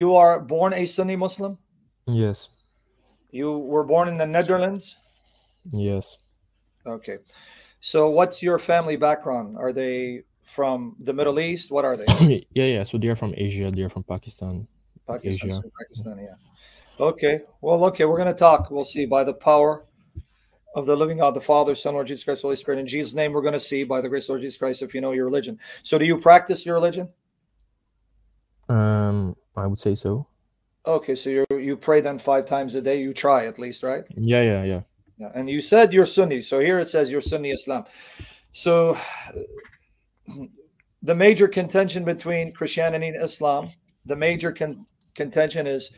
You are born a Sunni Muslim? Yes. You were born in the Netherlands? Yes. Okay. So what's your family background? Are they from the Middle East? What are they? yeah, yeah. So they're from Asia. They're from Pakistan. Pakistan, Asia. Pakistan, yeah. Okay. Well, okay, we're gonna talk. We'll see by the power of the living God, the Father, Son, Lord Jesus Christ, Holy Spirit. In Jesus' name, we're gonna see by the grace of Lord Jesus Christ if you know your religion. So do you practice your religion? Um, I would say so. Okay, so you you pray then five times a day. You try at least, right? Yeah, yeah, yeah. Yeah. And you said you're Sunni. So here it says you're Sunni Islam. So the major contention between Christianity and Islam, the major con- contention is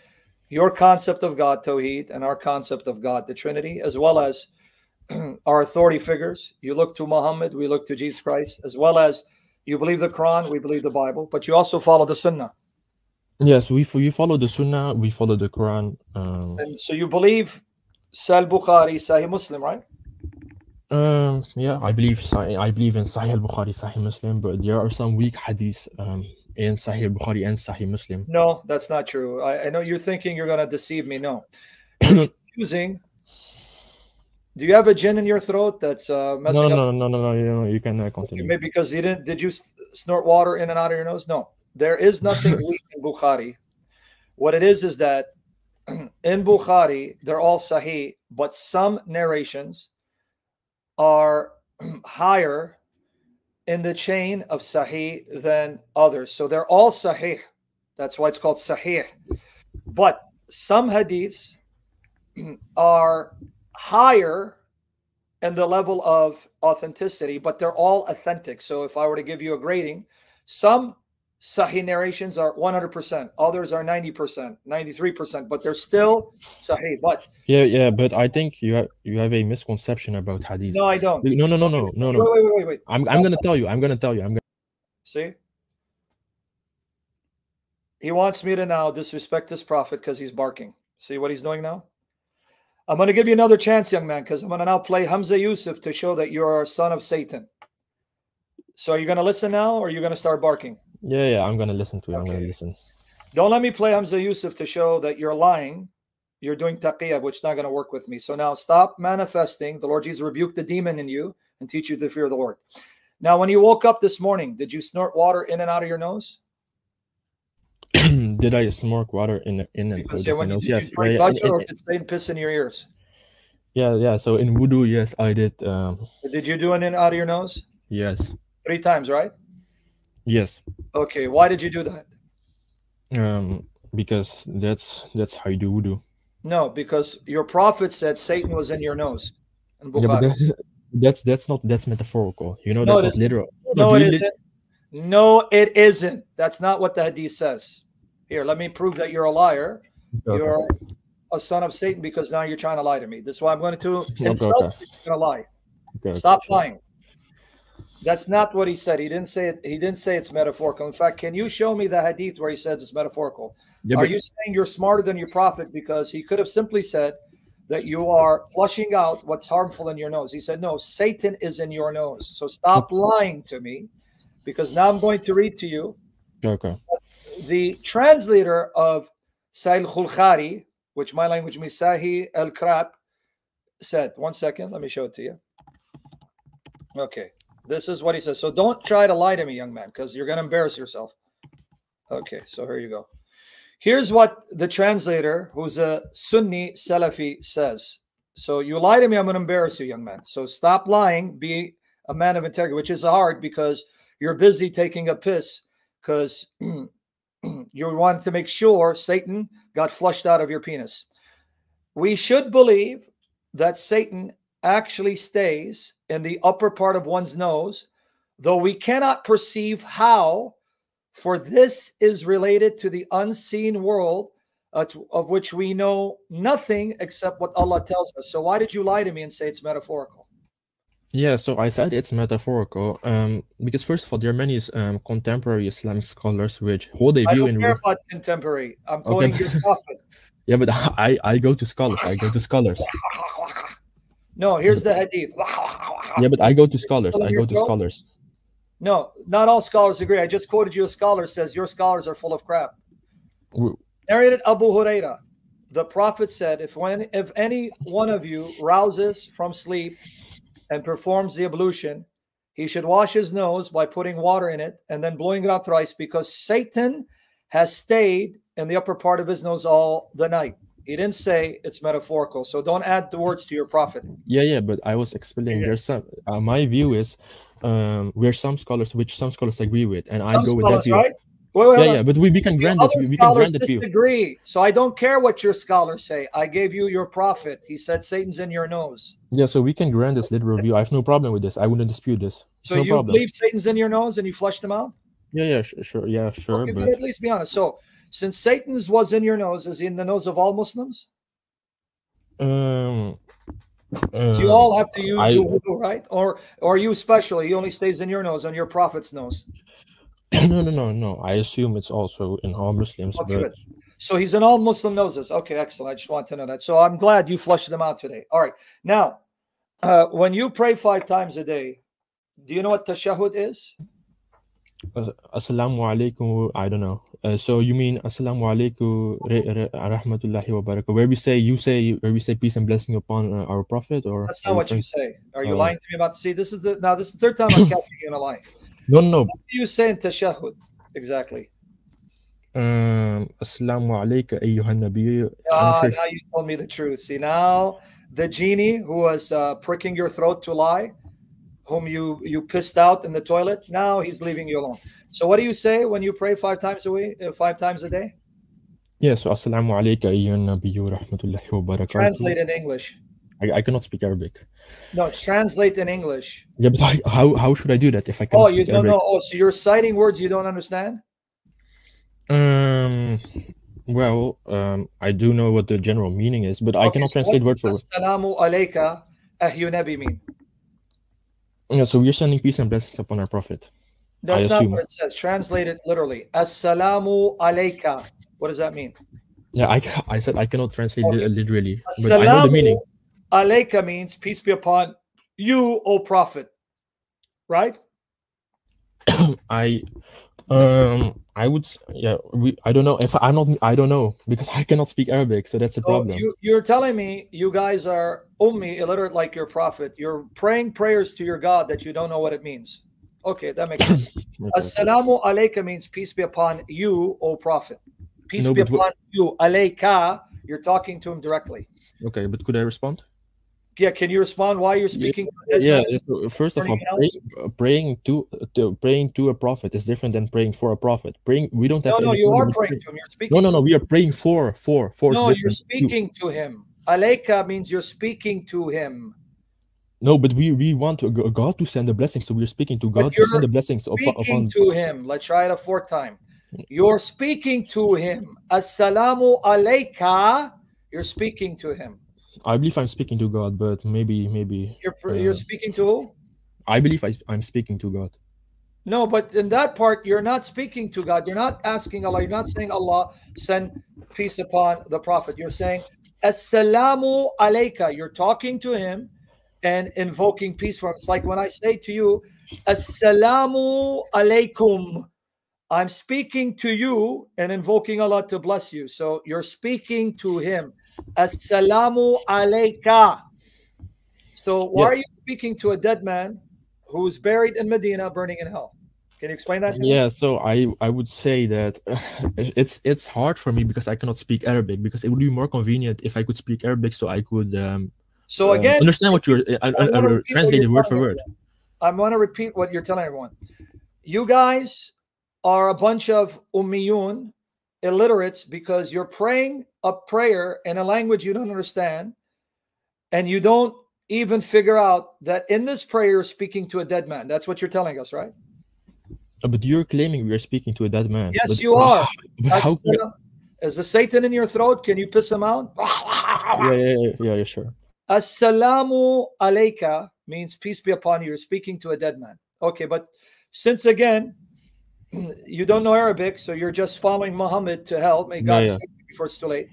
your concept of God, Tawheed, and our concept of God, the Trinity, as well as our authority figures. You look to Muhammad, we look to Jesus Christ, as well as you believe the Quran, we believe the Bible, but you also follow the Sunnah. Yes, we we follow the Sunnah. We follow the Quran. Um, And so you believe Sahih Bukhari, Sahih Muslim, right? um, yeah, I believe I believe in Sahih al-Bukhari, Sahih Muslim, but there are some weak hadiths um, in Sahih al-Bukhari and Sahih Muslim. No, that's not true. I, I know you're thinking you're going to deceive me. No. Confusing. Do you have a jinn in your throat that's uh, messing No, up? no, no, no, no, no, you can uh, continue. Maybe because you didn't. Did you snort water in and out of your nose? No. There is nothing weak in Bukhari. What it is is that in Bukhari they're all sahih, but some narrations are higher in the chain of sahih than others. So they're all sahih. That's why it's called sahih. But some hadiths are higher in the level of authenticity, but they're all authentic. So if I were to give you a grading, some Sahih narrations are 100%, others are 90%, 93%, but they're still Sahih. But Yeah, yeah, but I think you have you have a misconception about hadith. no, I don't. No, no, no, no, no, no. wait, wait, wait, wait. I'm I'm gonna tell you. I'm gonna tell you. I'm gonna. See? He wants me to now disrespect this prophet because he's barking. See what he's doing now? I'm going to give you another chance, young man, because I'm going to now play Hamza Yusuf to show that you're a son of Satan. So are you going to listen now or are you going to start barking? Yeah, yeah. I'm gonna listen to it. I'm gonna listen. Don't let me play Hamza Yusuf to show that you're lying. You're doing taqiyya, which is not going to work with me. So now stop manifesting. The Lord Jesus rebuked the demon in you and teach you to fear the Lord. Now, when you woke up this morning, did you snort water in and out of your nose? Did I snort water in in and out of my nose? did Yes. you yeah, yeah, in- or did Satan piss in your ears? yeah, yeah. So in wudu, yes, I did. Um, Did you do it in and out of your nose? yes, Three times, right? Yes. Okay. Why did you do that? Um, because that's that's how you do wudu. No, because your prophet said Satan was in your nose. in Yeah, but that's, that's that's not that's metaphorical. You know, No, that's not literal. No, do it isn't. No, it isn't. That's not what the hadith says. Here, let me prove that you're a liar. Okay. You're a son of Satan because now you're trying to lie to me. This is why I'm going to insult okay. you. You're going to lie. Stop lying. That's not what he said. He didn't say it. He didn't say it's metaphorical. In fact, can you show me the hadith where he says it's metaphorical? Yeah, Are you saying you're smarter than your prophet because he could have simply said that you are flushing out what's harmful in your nose? He said, No, Satan is in your nose. So stop lying to me because now I'm going to read to you okay. the translator of Sahih Khulkhari, which my language means Sahih al Krab, said, one second, let me show it to you. Okay, this is what he says. So don't try to lie to me, young man, because you're going to embarrass yourself. Okay, so here you go. Here's what the translator, who's a Sunni Salafi, says. So you lie to me, I'm going to embarrass you, young man. So stop lying, be a man of integrity, which is hard because you're busy taking a piss because you want to make sure Satan got flushed out of your penis. We should believe that Satan actually stays in the upper part of one's nose, though we cannot perceive how, for this is related to the unseen world uh, to- of which we know nothing except what Allah tells us. So, why did you lie to me and say it's metaphorical? Yeah, so I said it's metaphorical. Um, because first of all, there are many um contemporary Islamic scholars which hold a I view don't in. care about contemporary. I'm quoting but- your prophet. Yeah, but I I go to scholars. I go to scholars. No, here's the hadith. Yeah, but I go to scholars. I go to throat? scholars. No, not all scholars agree. I just quoted you a scholar says your scholars are full of crap. Narrated Abu Huraira. The Prophet said, if when if any one of you rouses from sleep and performs the ablution, he should wash his nose by putting water in it and then blowing it out thrice because Satan has stayed in the upper part of his nose all the night. He didn't say it's metaphorical, so don't add the words to your prophet. Yeah, yeah, but I was explaining. Yeah. There's some. Uh, my view is, um, where some scholars, which some scholars agree with, and I go with that view. right? Wait, wait, Yeah, wait. yeah, but we, we can grant this. We, we can grant the view. disagree, so I don't care what your scholars say. I gave you your prophet. He said Satan's in your nose. Yeah, so we can grant this literal view. I have no problem with this. I wouldn't dispute this. It's So no you problem. believe Satan's in your nose and you flushed him out? Yeah, yeah, sure, sure yeah, sure. Okay, but but at least be honest. So since Satan's was in your nose, is he in the nose of all Muslims? um, So you uh, all have to use I- wudu, right? Or or you especially, he only stays in your nose, on your prophet's nose. no, no, no, no. I assume it's also in all Muslims, Okay, but. So he's in all Muslim noses. Okay, excellent. I just want to know that. So I'm glad you flushed them out today. All right. Now, uh, when you pray five times a day, do you know what tashahud is? As- Assalamu alaikum. I don't know. Uh, so you mean Assalamu alaikum rahmatullahi wa barakatuh? Where we say you say where we say peace and blessing upon uh, our prophet, or That's not what you say. Are you Oh. lying to me about? See, this is the now. This is the third time I'm catching you in a lie. No, no, What do you say in tashahud exactly? Um, Assalamu alaikum, ayyuhan nabiy. I'm Ah, now you told me the truth. See, now the genie who was uh, pricking your throat to lie, whom you you pissed out in the toilet, now he's leaving you alone. So, what do you say when you pray five times a week, uh, five times a day? Yes, so Assalamu alaikum, ayyuhan rahmatullahi wa barakatuh. Translate in English. I, I cannot speak Arabic. No, it's translate in English. Yeah, but I, how how should I do that if I cannot Oh, you speak don't Arabic? know. Oh, so you're citing words you don't understand? Um, well, um, I do know what the general meaning is, but I cannot so translate word for word. Assalamu alayka ahyu nabi mean? Yeah, so we're sending peace and blessings upon our prophet. That's not what it says. Translate it literally. Assalamu alayka. What does that mean? Yeah, I, I said I cannot translate Okay. literally, but I know the meaning. alayka means peace be upon you, O Prophet. Right? I, um, I would, yeah, we, I don't know if I, I'm not, I don't know because I cannot speak Arabic, so that's a So problem. you, you're telling me you guys are ummi, illiterate like your prophet. You're praying prayers to your God that you don't know what it means. Okay, that makes sense. Okay. Assalamu alayka means peace be upon you, O Prophet. Peace No, be upon you. Alayka, you're talking to him directly. Okay, but could I respond? Yeah, can you respond why you're speaking? to Yeah. so first of all, Turning it out? pray, praying to, to praying to a prophet is different than praying for a prophet. Praying, we don't have. No, no, you are praying to him. You're speaking. No, no, no. We are praying for, for, for. No, you're speaking to him. Alayka means you're speaking to him. No, but we we want God to send the blessings, so we're speaking to God to send the blessings upon. Speaking upon to him. Let's try it a fourth time. You're speaking to him. Assalamu alayka. You're speaking to him. I believe I'm speaking to God, but maybe maybe You're you're Uh, speaking to who? I believe I, I'm speaking to God. No, but in that part, you're not speaking to God. You're not asking Allah. You're not saying Allah send peace upon the Prophet. You're saying Assalamu alayka. You're talking to him and invoking peace for him. It's like when I say to you, Assalamu alaykum. I'm speaking to you and invoking Allah to bless you. So you're speaking to him. Assalamu alayka. So why Yeah. are you speaking to a dead man who's buried in Medina burning in hell? Can you explain that? to me? Yeah, so I I would say that it's it's hard for me because I cannot speak Arabic because it would be more convenient if I could speak Arabic so I could um, So uh, again, understand what you're I repeat what translated word for word. I want to repeat what you're telling everyone. You guys are a bunch of ummiyun, illiterates, because you're praying a prayer in a language you don't understand, and you don't even figure out that in this prayer you're speaking to a dead man. That's what you're telling us, right? Uh, But you're claiming we are speaking to a dead man. Yes, but you are. But how Is the Satan in your throat? Can you piss him out? yeah, yeah, yeah, yeah, yeah, sure. Assalamu alayka means peace be upon you. You're speaking to a dead man. Okay, but since again, you don't know Arabic, so you're just following Muhammad to hell. May God yeah. save you before it's too late.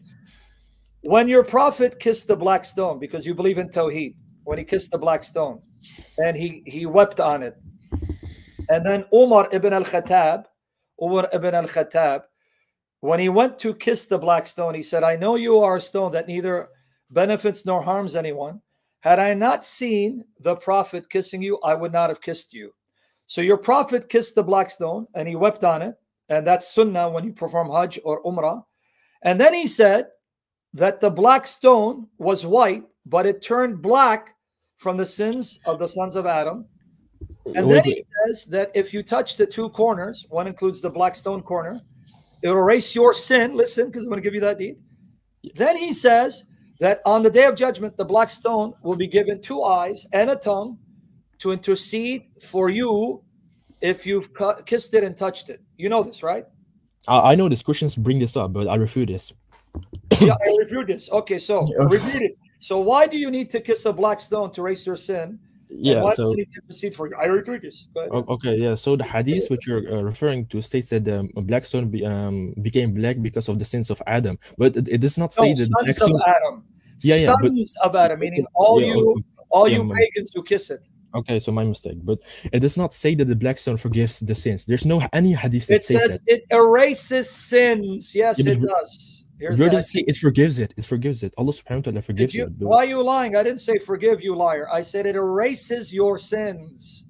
When your prophet kissed the black stone, because you believe in Tawheed, when he kissed the black stone and he, he wept on it. And then Umar ibn al Khattab, Umar ibn al Khattab when he went to kiss the black stone, he said, I know you are a stone that neither benefits nor harms anyone. Had I not seen the prophet kissing you, I would not have kissed you. So your prophet kissed the black stone and he wept on it. And that's sunnah when you perform Hajj or Umrah. And then he said that the black stone was white, but it turned black from the sins of the sons of Adam. And then he says that if you touch the two corners, one includes the black stone corner, it will erase your sin. Listen, because I'm going to give you that deed. Then he says that on the day of judgment, the black stone will be given two eyes and a tongue to intercede for you if you've kissed it and touched it. You know this, right? I, I know this. Christians bring this up, but I refute this. yeah, I refute this. Okay, so refute it. So why do you need to kiss a black stone to erase your sin? Yeah, so does it need to proceed for you? I refute this. Okay, yeah. So the hadith which you're uh, referring to states that the um, black stone be, um, became black because of the sins of Adam, but it, it does not say no, that sons the black stone... stone. of Adam. Yeah, yeah. Sons but... of Adam, meaning all yeah, you, all yeah, you pagans who kiss it. Okay, so my mistake. But it does not say that the black stone forgives the sins. There's no any hadith that it says, says that. It erases sins. Yes, yeah, it does. Here's Where does it say it forgives it? It forgives it. Allah subhanahu wa ta'ala forgives you, it. Why are you lying? I didn't say forgive you, liar. I said it erases your sins.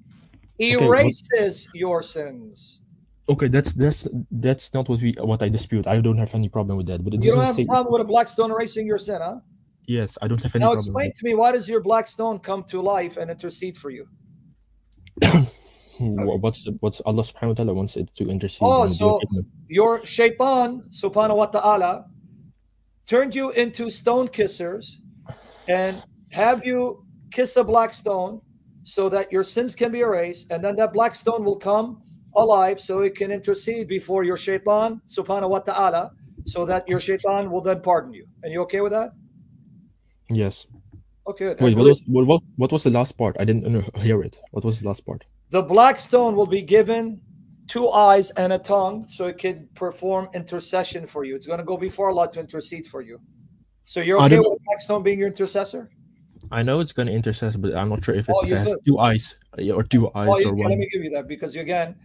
Erases okay, your sins. Okay, that's that's that's not what we what I dispute. I don't have any problem with that. But it you doesn't don't have say a problem with a black stone erasing your sin, huh? Yes, I don't have any now explain to me why does your black stone come to life and intercede for you? what's what's Allah subhanahu wa ta'ala wants it to intercede. Oh, so your shaitan subhanahu wa ta'ala turned you into stone kissers and have you kiss a black stone so that your sins can be erased and then that black stone will come alive so it can intercede before your shaitan subhanahu wa ta'ala so that your shaitan will then pardon you. And you okay with that? Yes. Okay. Wait, what was what, what was the last part? I didn't uh, hear it. What was the last part? The black stone will be given two eyes and a tongue so it can perform intercession for you. It's going to go before Allah to intercede for you. So you're okay with black stone being your intercessor? I know it's going to intercede, but I'm not sure if it oh, has two eyes or two eyes oh, or one. Let me give you that because you, again,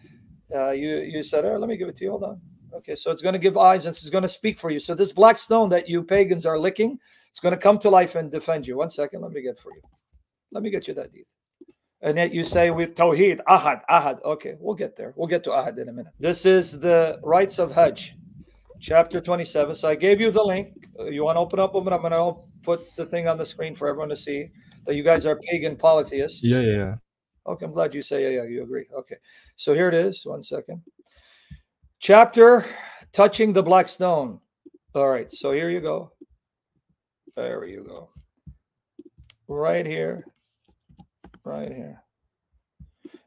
uh, you you said, oh, let me give it to you. Hold on. Okay, so it's going to give eyes and it's going to speak for you. So this black stone that you pagans are licking, it's going to come to life and defend you. One second, let me get for you. Let me get you that deed and yet you say with Tawheed, Ahad, Ahad. Okay, we'll get there. We'll get to Ahad in a minute. This is the rites of Hajj, chapter 27. So I gave you the link. Uh, you want to open up? Open up, and I'll put the thing on the screen for everyone to see that you guys are pagan polytheists. Yeah, yeah, yeah. Okay, I'm glad you say yeah, yeah, you agree. Okay, so here it is. One second. Chapter touching the black stone. All right, so here you go. There you go. Right here right here.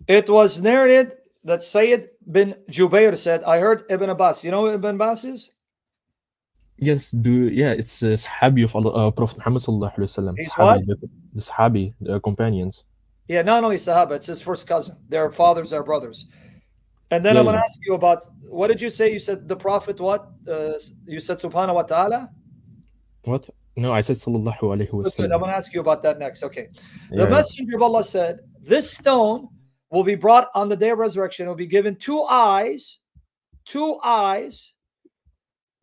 It was narrated that Sa'id bin Jubair said, I heard Ibn Abbas. You know who Ibn Abbas is? Yes, do yeah, it's a Sahabi of Allah, uh, Prophet Muhammad sallallahu alaihi wasallam. Sahabi, the, the Sahabi, the companions. Yeah, not only Sahaba, it's his first cousin. Their fathers are brothers. And then Yeah, I'm going to yeah. ask you about what did you say? You said the Prophet what? Uh, you said Subhanahu wa Ta'ala? What? No, I said sallallahu Good, good. I'm going to ask you about that next. Okay. The Yeah. Messenger of Allah said, This stone will be brought on the day of resurrection. It will be given two eyes, two eyes,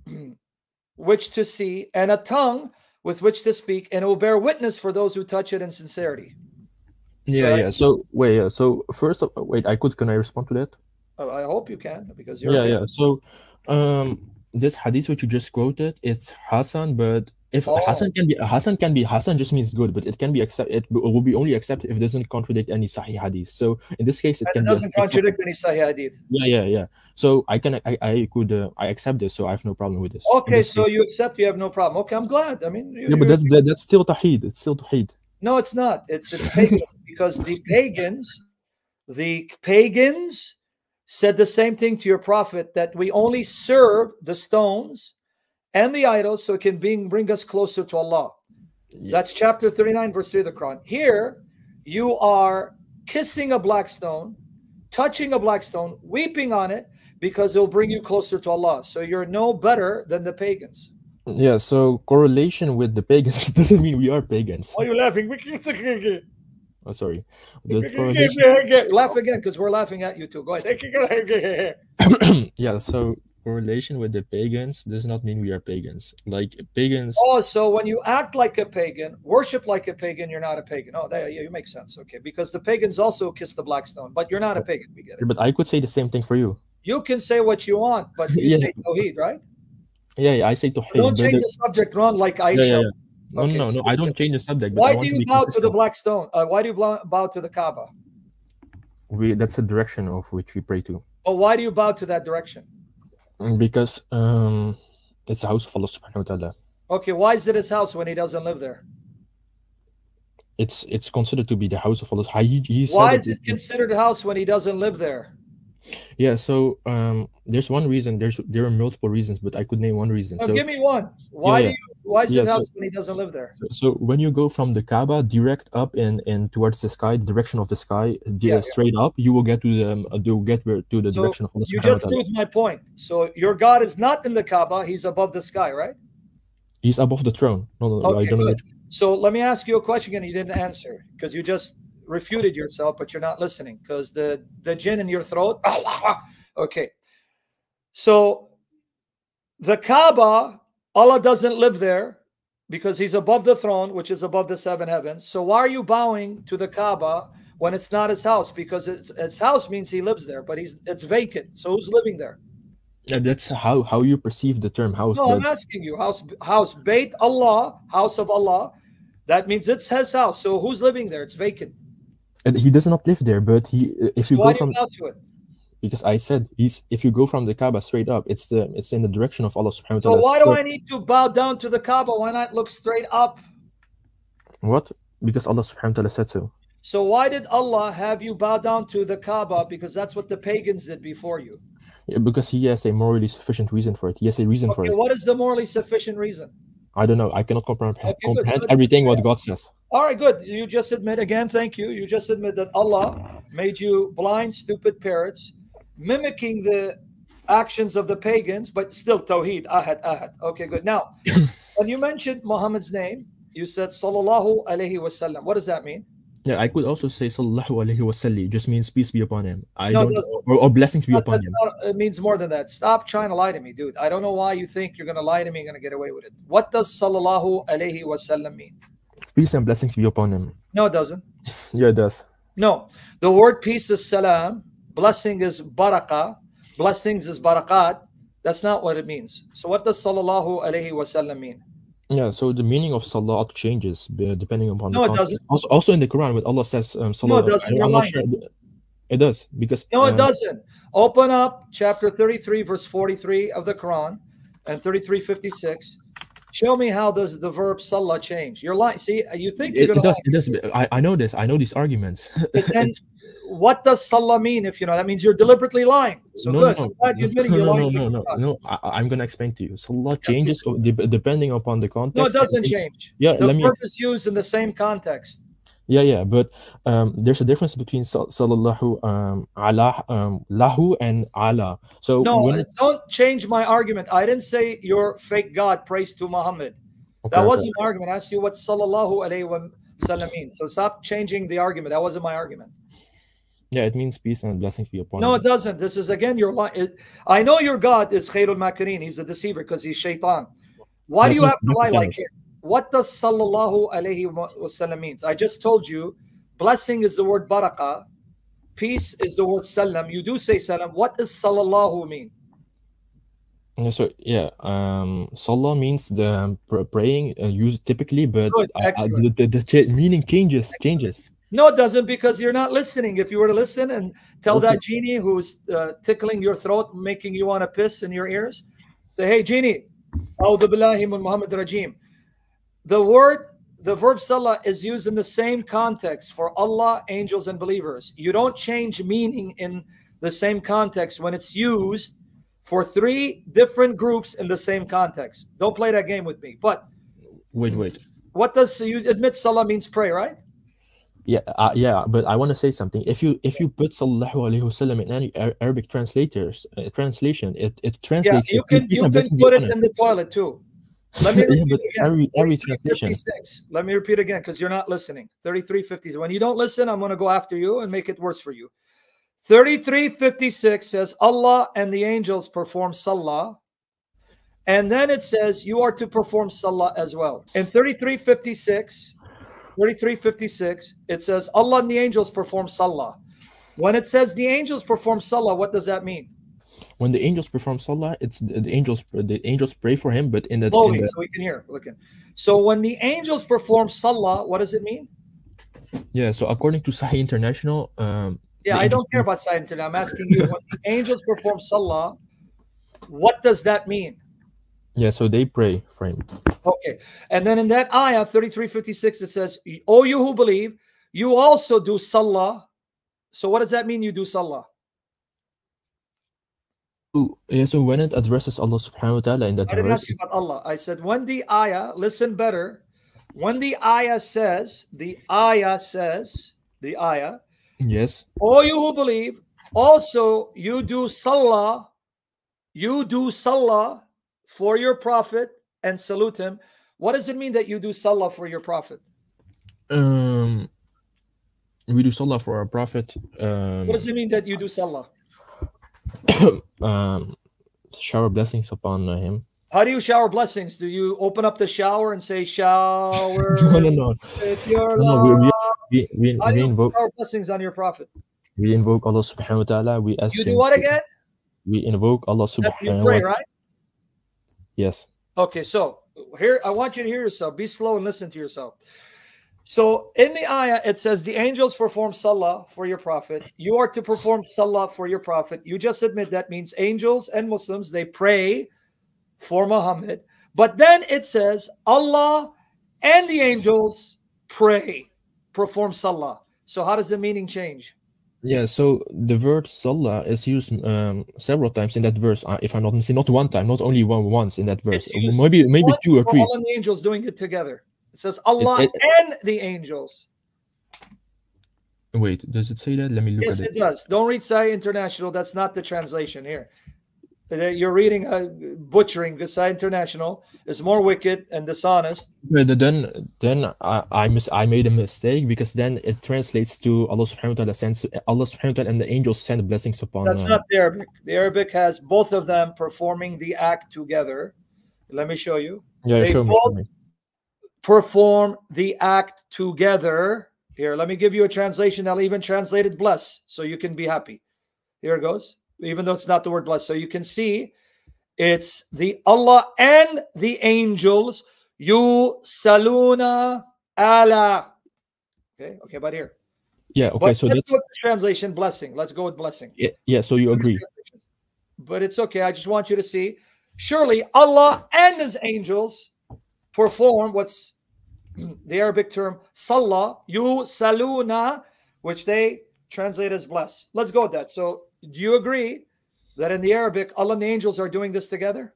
which to see, and a tongue with which to speak, and it will bear witness for those who touch it in sincerity. Yeah, So- yeah. So wait, yeah. So first, of, wait, I could. Can I respond to that? Oh, I hope you can because you're Yeah, yeah. So, um, this hadith which you just quoted, it's Hassan, but if Oh. Hassan can be Hassan can be Hassan just means good, but it can be accept it will be only accepted if it doesn't contradict any Sahih hadith. So in this case, it And can it doesn't contradict any Sahih hadith. Yeah, yeah, yeah. So I can I I could uh, I accept this, so I have no problem with this. Okay, this so case- you accept you have no problem. Okay, I'm glad. I mean, you- yeah, but that's that, that's still tawhid. It's still tawhid. No, it's not. It's, it's because the pagans, the pagans said the same thing to your prophet that we only serve the stones and the idols so it can bring, bring us closer to Allah. That's chapter 39, verse 3 of the Quran. Here, you are kissing a black stone, touching a black stone, weeping on it because it'll bring you closer to Allah. So you're no better than the pagans. Yeah. So correlation with the pagans doesn't mean we are pagans. Why are you laughing? Oh, sorry. The correlation. Laugh again because we're laughing at you too. Go ahead. yeah so correlation with the pagans does not mean we are pagans. Like pagans. Oh, so when you act like a pagan, worship like a pagan, you're not a pagan. Oh, that yeah, you make sense. Okay, because the pagans also kiss the black stone, but you're not a pagan. We get it. But I could say the same thing for you. You can say what you want, but you Yeah. say tawhid, right? Yeah, yeah I say to Don't change the subject, Ron, like Aisha. Yeah, yeah, yeah. No, Okay, no, no, I don't change the subject. But I Why do you bow to the black stone? Uh, why do you bow, to the Kaaba? We, that's the direction of which we pray to. Or why do you bow to that direction? Because um, it's the house of Allah subhanahu wa ta'ala. Okay, why is it his house when he doesn't live there? It's it's considered to be the house of Allah. He, he Why is it considered a house when he doesn't live there? Yeah, so um, there's one reason. There's there are multiple reasons, but I could name one reason. No, so, give me one. Why yeah. do you? Why is Yeah, so- house when he doesn't live there? so- so when you go from the Kaaba direct up and and towards the sky, the direction of the sky, the, Yeah, yeah. straight up, you will get to the um, you will get to the So direction of Allah You subhanahu just proved my point. So your God is not in the Kaaba; he's above the sky, right? He's above the throne. No, no, no I don't know. good. So let me ask you a question again. You didn't answer because you just refuted yourself, but you're not listening because the the jinn in your throat. Ah, ah, ah. okay. So the Kaaba, Allah doesn't live there because He's above the throne, which is above the seven heavens. So why are you bowing to the Kaaba when it's not His house? Because it's, its house means He lives there, but He's it's vacant. So who's living there? Yeah, that's how how you perceive the term house. No, I'm asking you. House, house, Beit Allah, house of Allah. That means it's his house. So who's living there? It's vacant. And he does not live there. But he, uh, if you Why go from you bow to it? because I said he's if you go from the Kaaba straight up, it's the it's in the direction of Allah subhanahu wa So ta'ala. why do I need to bow down to the Kaaba? Why not look straight up? What? Because Allah subhanahu wa ta'ala said so. So why did Allah have you bow down to the Kaaba? Because that's what the pagans did before you. Yeah, because he has a morally sufficient reason for it. He has a reason for it. what is the morally sufficient reason? I don't know. I cannot comprehend, good, comprehend everything what God says. All right, good. You just admit again, thank you. You just admit that Allah made you blind, stupid parrots, mimicking the actions of the pagans, but still Tawheed, Ahad, Ahad. Okay, good. Now, when you mentioned Muhammad's name, you said Sallallahu Alaihi Wasallam. What does that mean? Yeah, I could also say Sallallahu Alaihi Wasallam just means peace be upon him. I No, don't or, or blessings be upon him. not- it means more than that. Stop trying to lie to me, dude. I don't know why you think you're going to lie to me and going to get away with it. What does Sallallahu Alaihi Wasallam mean? Peace and blessings be upon him. No, it doesn't. Yeah, it does. No, the word peace is salam, blessing is barakah, blessings is barakat. That's not what it means. So, what does sallallahu alaihi wasallam mean? Yeah, so the meaning of salat changes depending upon No, the it context. doesn't. Also, also in the Quran, when Allah says um, salat, doesn't. I, am not sure. It does because No, it um, doesn't. Open up chapter 33, verse 43 of the Quran and 3356. Show me how does the verb salah change? You're lying. See, you think you're It, it does. It does. I, I know this. I know these arguments. But then what does salah mean if you know? That means you're deliberately lying. So no, good. no, I'm no, no, no, no, no, no. I, I'm gonna explain to you. Salah changes depending upon the context. No, it doesn't change. Yeah, The let me. verb is used in the same context. Yeah, yeah, but um, there's a difference between sal- sallallahu um, ala um, lahu and ala. So No, when don't change my argument. I didn't say your fake God praise to Muhammad. okay, That wasn't my argument. I asked you what sallallahu alayhi wa sallam means. So stop changing the argument. That wasn't my argument. Yeah, it means peace and blessings be upon No, it doesn't. This is again your lie. I know your God is Khairul Makirin. He's a deceiver because he's shaitan. Why do you have to lie like him? What does sallallahu alayhi wa sallam means? I just told you blessing is the word barakah. Peace is the word salam. You do say salam. What does sallallahu mean? Yeah, so yeah, um, salah means the pr- praying uh, used typically, but Good, uh, uh, the, the, the meaning changes. Changes. No, it doesn't because you're not listening. If you were to listen and tell Okay. that genie who's uh, tickling your throat, making you want to piss in your ears, say, "Hey, genie, A'udhu billahi min Muhammad rajim." The word, the verb salah is used in the same context for Allah, angels, and believers. You don't change meaning in the same context when it's used for three different groups in the same context. Don't play that game with me. But Wait, wait. what does you admit salah means pray, right? Yeah, uh, yeah, but I want to say something. If you if you put sallallahu alaihi wasallam in any Arabic translators uh, translation, it it Yeah, translates. you can you can put it in the toilet too. Let me Yeah, repeat but again. every every translation. 3356. Let me repeat again because you're not listening. 3350. When you don't listen, I'm going to go after you and make it worse for you. 3356 says Allah and the angels perform salah. And then it says you are to perform salah as well. In 3356, 3356, it says Allah and the angels perform salah. When it says the angels perform salah, what does that mean? When the angels perform salah, it's the, the angels the angels pray for him, but in the, Slowly, in the so we can hear. Looking. So when the angels perform salah, what does it mean? yeah. So according to Sahih International, um, Yeah, I don't care about Sahih International. I'm asking you when the angels perform salah, what does that mean? Yeah, so they pray for him. Okay. And then in that ayah 3356, it says, Oh, you who believe, you also do salah. So what does that mean you do salah? Ooh, yeah, so when it addresses Allah Subhanahu wa Taala in that I didn't verse, ask you about Allah. I said when the ayah, listen better, when the ayah says, the ayah says, the ayah, yes, all you who believe, also you do salah, you do salah for your prophet and salute him. What does it mean that you do salah for your prophet? um, we do salah for our prophet. Um, What does it mean that you do salah? um, shower blessings upon him. How do you shower blessings? Do you open up the shower and say shower No, no, no, no, no. We, we, we, we, you invoke shower blessings on your prophet? we invoke Allah Subhanahu wa Taala. We ask You him do what to- again? We invoke Allah That's you Subhanahu pray, wa right? Yes. Okay, so here I want you to hear yourself. Be slow and listen to yourself. So in the ayah, it says the angels perform salah for your prophet. You are to perform salah for your prophet. You just admit that means angels and Muslims they pray for Muhammad. But then it says Allah and the angels pray, perform salah. So how does the meaning change? Yeah, so the word salah is used um, several times in that verse. Uh, if I'm not mistaken, not one time, not only one once in that verse. Maybe maybe two or three. Allah and the angels doing it together. It says Allah it- and the angels. Wait, does it say that? Let me look Yes, at it it. does. Don't read Sahih International. That's not the translation here. You're reading uh, butchering because Sahih International is more wicked and dishonest. Then then I I mis I made a mistake because then it translates to Allah Subhanahu wa Taala sends Allah Subhanahu wa Taala and the angels send blessings upon. That's uh, not the Arabic. The Arabic has both of them performing the act together. Let me show you. yeah, they show me, show both- me. Perform the act together. Here, let me give you a translation I'll even translate it bless so you can be happy. Here it goes, even though it's not the word bless. So you can see it's the Allah and the angels. Yusalluna Allah. Okay, okay, but here. Yeah, okay, But so let's that's go with the translation blessing. Let's go with blessing. yeah, yeah, so you agree. But it's okay. I just want you to see. Surely Allah and his angels perform what's the Arabic term salah, yusalluna, which they translate as bless. Let's go with that. So do you agree that in the Arabic, Allah and the angels are doing this together?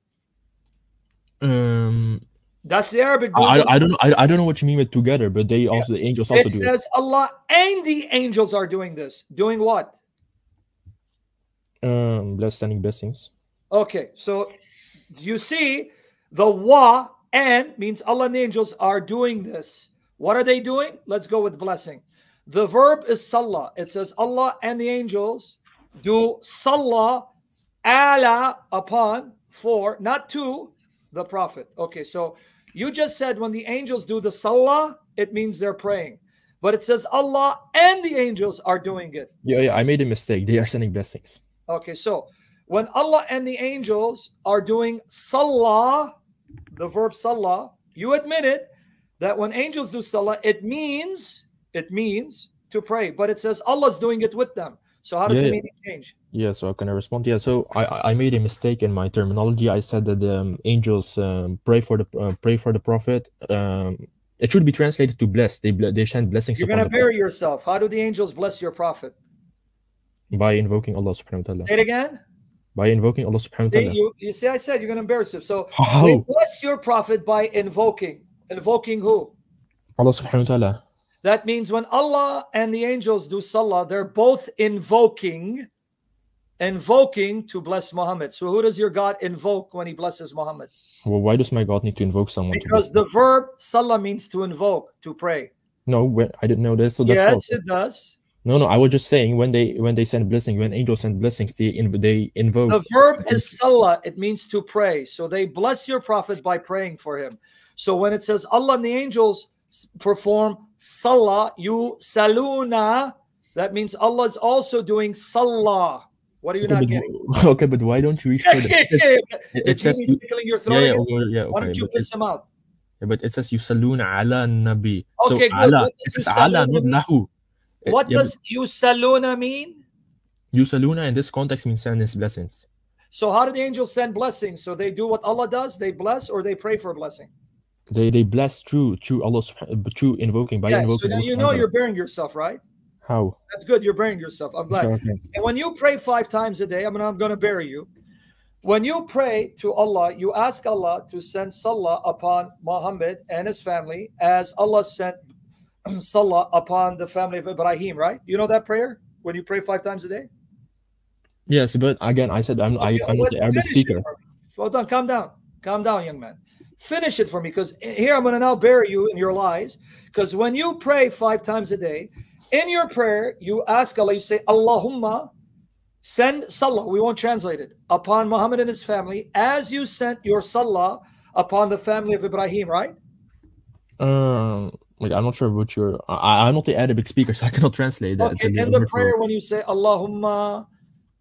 Um That's the Arabic. I, I, don't know I, I don't know what you mean with together, but they also the angels also it do it. says Allah and the angels are doing this. Doing what? Um bless sending blessings. Okay, so you see the wa and means Allah and the angels are doing this. What are they doing? Let's go with blessing. The verb is salah. It says Allah and the angels do salah ala upon for, not to the prophet. Okay, so you just said when the angels do the salah, it means they're praying. But it says Allah and the angels are doing it. Yeah, yeah, I made a mistake. They are sending blessings. Okay, so when Allah and the angels are doing salah, the verb salah, you admit it that when angels do salah, it means it means to pray, but it says Allah's doing it with them. So how does Yeah, the meaning change? Yeah, so can I respond? Yeah, so I I- made a mistake in my terminology. I said that the um, angels um, pray for the uh, pray for the prophet. Um, it should be translated to bless. They they send blessings You're upon gonna bury yourself. How do the angels bless your prophet? by invoking Allah Subhanahu wa Taala. Say it again. By invoking Allah Subhanahu wa Taala. you, you see, I said you're gonna embarrass yourself. So they bless your prophet by invoking. Invoking who? Allah Subhanahu wa Taala. That means when Allah and the angels do salah, they're both invoking, invoking to bless Muhammad. So who does your God invoke when he blesses Muhammad? Well, why does my God need to invoke someone? Because the verb salah means to invoke, to pray. no, I didn't know this. So that's yes, false. it does. No, no. I was just saying when they when they send blessing, when angels send blessings, they inv- they invoke. The verb is salah. It means to pray. So they bless your prophet by praying for him. So when it says Allah and the angels perform salah, yusalluna, that means Allah is also doing salah. What are you okay, not but, getting? okay, but why don't you? It says, the it says you, tickling your yeah, throat. yeah, okay, yeah, Why don't you piss him out? yeah, but it says yusalluna ala nabi. So Okay, good. ala, What it does says ala, not mean? lahu. What yeah, does yusaluna mean? yusaluna in this context means send his blessings. So how do the angels send blessings? So they do what Allah does, they bless or they pray for a blessing. They they bless through through Allah through invoking by Yeah, so invoking now you know you're bearing yourself, right? How? That's good. You're bearing yourself. I'm glad. Okay, okay. And when you pray five times a day, I mean, I'm going to bury you. When you pray to Allah, you ask Allah to send salah upon Muhammad and his family as Allah sent salah upon the family of Ibrahim, right? You know that prayer when you pray five times a day? Yes, but again, I said I'm I, Okay, I'm not the Arabic speaker. Hold on, calm down. Calm down, young man. Finish it for me because here I'm going to now bury you in your lies. Because when you pray five times a day, in your prayer, you ask Allah, you say, Allahumma send salah, we won't translate it, upon Muhammad and his family as you sent your salah upon the family of Ibrahim, right? Um, like, I'm not sure what you're. I, I'm not the Arabic speaker, so I cannot translate that. Okay, in the the word for prayer when you say Allahumma,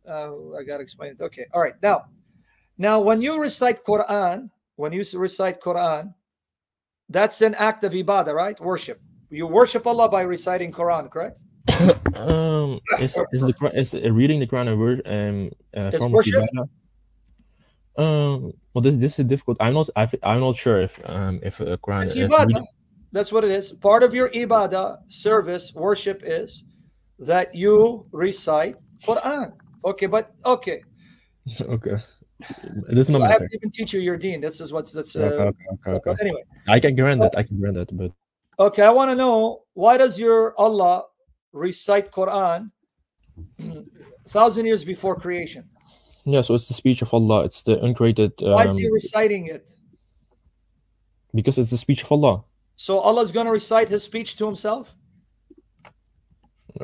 uh, I gotta explain it. Okay, all right. Now, now when you recite Quran, when you recite Quran, that's an act of ibadah, right? Worship. You worship Allah by reciting Quran, correct? Um, is is the Quran- is uh, reading the Quran a word um Is form worship? of ibadah? Um, well, this this is difficult. I'm not I, I'm not sure if um if a Quran It's ibadah. That's what it is. Part of your ibadah service, worship is that you recite Quran. Okay, but okay. okay, this is not I have matter. to even teach you your dean. This is what's that's Okay, uh, okay, okay, okay. but anyway. I can grant that. I can grant that, but Okay, I want to know why does your Allah recite Quran thousand years before creation? yeah. So it's the speech of Allah. It's the uncreated. Why Um, is he reciting it? because it's the speech of Allah. So Allah's going to recite his speech to himself?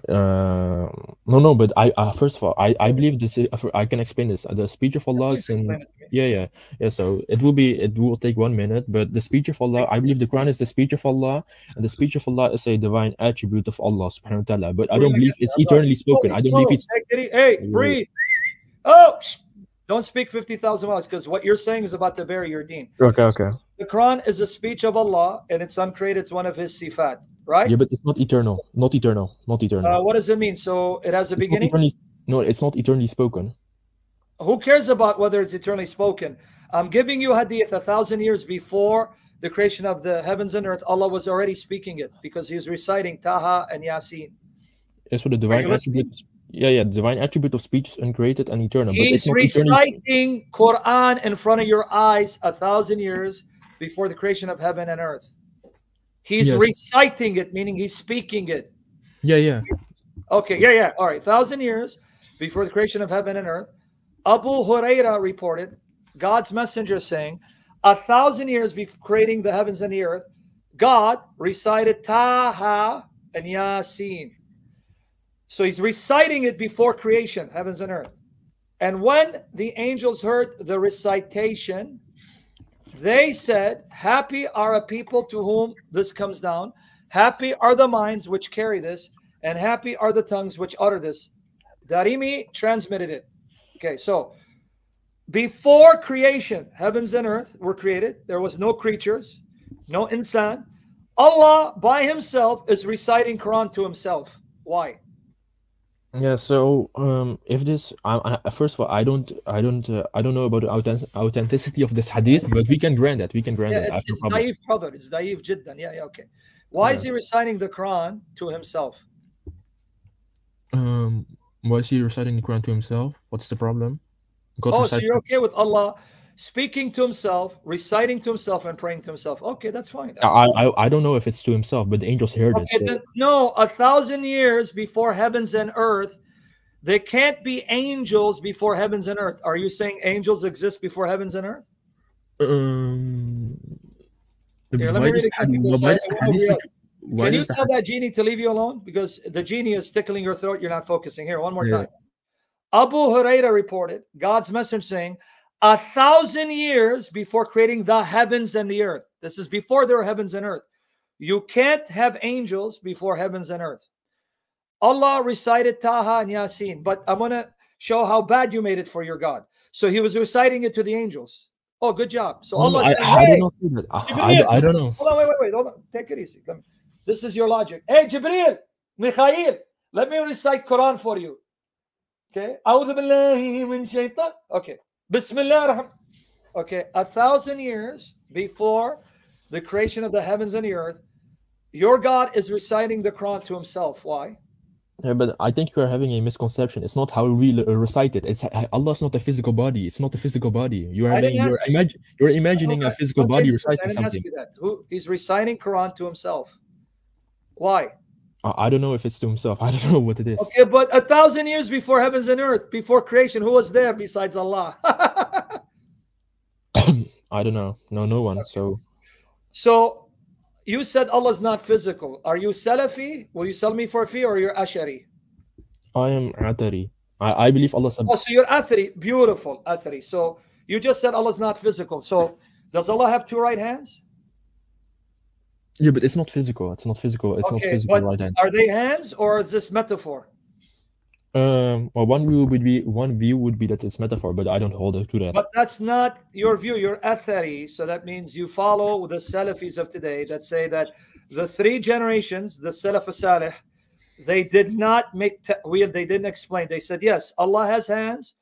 Uh, no, no, but I uh, first of all, I I believe this. Is, I can explain this. The speech of Allah is in explain it to me. Yeah, yeah, yeah. So it will be, it will take one minute, but the speech of Allah, I believe the Quran is the speech of Allah, and the speech of Allah is a divine attribute of Allah subhanahu wa ta'ala. But I don't believe it's eternally spoken. I don't believe it's, Hey, breathe. Oh, don't speak 50,000 miles because what you're saying is about to bury your deen. okay, okay. The Quran is a speech of Allah and it's uncreated. It's one of his sifat, right? Yeah, but it's not eternal, not eternal, not eternal. Uh, what does it mean? So it has a It's beginning? eternally, no, it's not eternally spoken. Who cares about whether it's eternally spoken? I'm giving you hadith a thousand years before the creation of the heavens and earth. Allah was already speaking it because he was reciting Taha and Yasin. That's what the divine attribute. Yeah, yeah. The divine attribute of speech is uncreated and eternal, but He's eternally. reciting Quran in front of your eyes a thousand years before the creation of heaven and earth. He's Yes. reciting it, meaning he's speaking it. Yeah, yeah. Okay, yeah, yeah. All right, thousand years before the creation of heaven and earth. Abu Huraira reported God's messenger saying, a thousand years before creating the heavens and the earth, God recited Taha and Yasin. So he's reciting it before creation, heavens and earth. And when the angels heard the recitation, they said, Happy are a people to whom this comes down. Happy are the minds which carry this, and happy are the tongues which utter this. Darimi transmitted it. Okay, so before creation, heavens and earth were created. There was no creatures, no insan. Allah by himself is reciting Quran to himself. Why? Yeah, so um, if this, I, I, first of all, I don't, I don't, uh, I don't know about the authentic, authenticity of this hadith, but we can grant that. We can grant Yeah, that. It's, it's problem. naive, brother. It's naive jiddan. Yeah, yeah, okay. Why is he reciting the Quran to himself? Um, why is he reciting the Quran to himself? What's the problem? God Oh, so you're okay with Allah speaking to himself, reciting to himself, and praying to himself. Okay, that's fine. I, I, I don't know if it's to himself, but the angels heard Okay, it. so- then, no, a thousand years before heavens and earth, there can't be angels before heavens and earth. Are you saying angels exist before heavens and earth? Um, the- Here, let me read it because I- I will hadith read- refer- why Can you tell that genie to leave you alone? Because the genie is tickling your throat. You're not focusing. Here, one more Yeah. time. Abu Huraira reported God's message saying, a thousand years before creating the heavens and the earth. This is before there are heavens and earth. You can't have angels before heavens and earth. Allah recited Taha and Yasin, but I'm going to show how bad you made it for your God. So he was reciting it to the angels. Oh, good job. So Allah I, said, I, hey, I don't know. I, I, don't know. Hold on, wait, wait, wait. Hold on. Take it easy. This is your logic. Hey, Jibril, Mikhail, let me recite Quran for you. Okay. Okay. Bismillah. Okay. A thousand years before the creation of the heavens and the earth, your God is reciting the Quran to himself. Why? Yeah, but I think you are having a misconception. It's not how we uh, recite it. It's Allah's not a physical body. It's not a physical body. You are having, you're, ask you. imag- you're imagining a physical okay, body so I reciting something. you. Who he's reciting Quran to himself. Why? I, don't know if it's to himself. I don't know what it is. Okay, but a thousand years before heavens and earth, before creation, who was there besides Allah? I don't know. No, no one. So so you said Allah is not physical. Are you Salafi? Will you sell me for a fee or you're Ashari? I am Atari. I, I believe Allah. Sub- Oh, so you're Athari. Beautiful, Athari. So you just said Allah is not physical. So does Allah have two right hands? Yeah, but it's not physical. It's not physical. It's not physical right hand. are they hands or is this metaphor? Um, well, one view would be one view would be that it's metaphor, but I don't hold it to that. But that's not your view. You're Athari. So that means you follow the Salafis of today that say that the three generations, the Salaf Salih, they did not make ta'wil, they didn't explain. They said, yes, Allah has hands.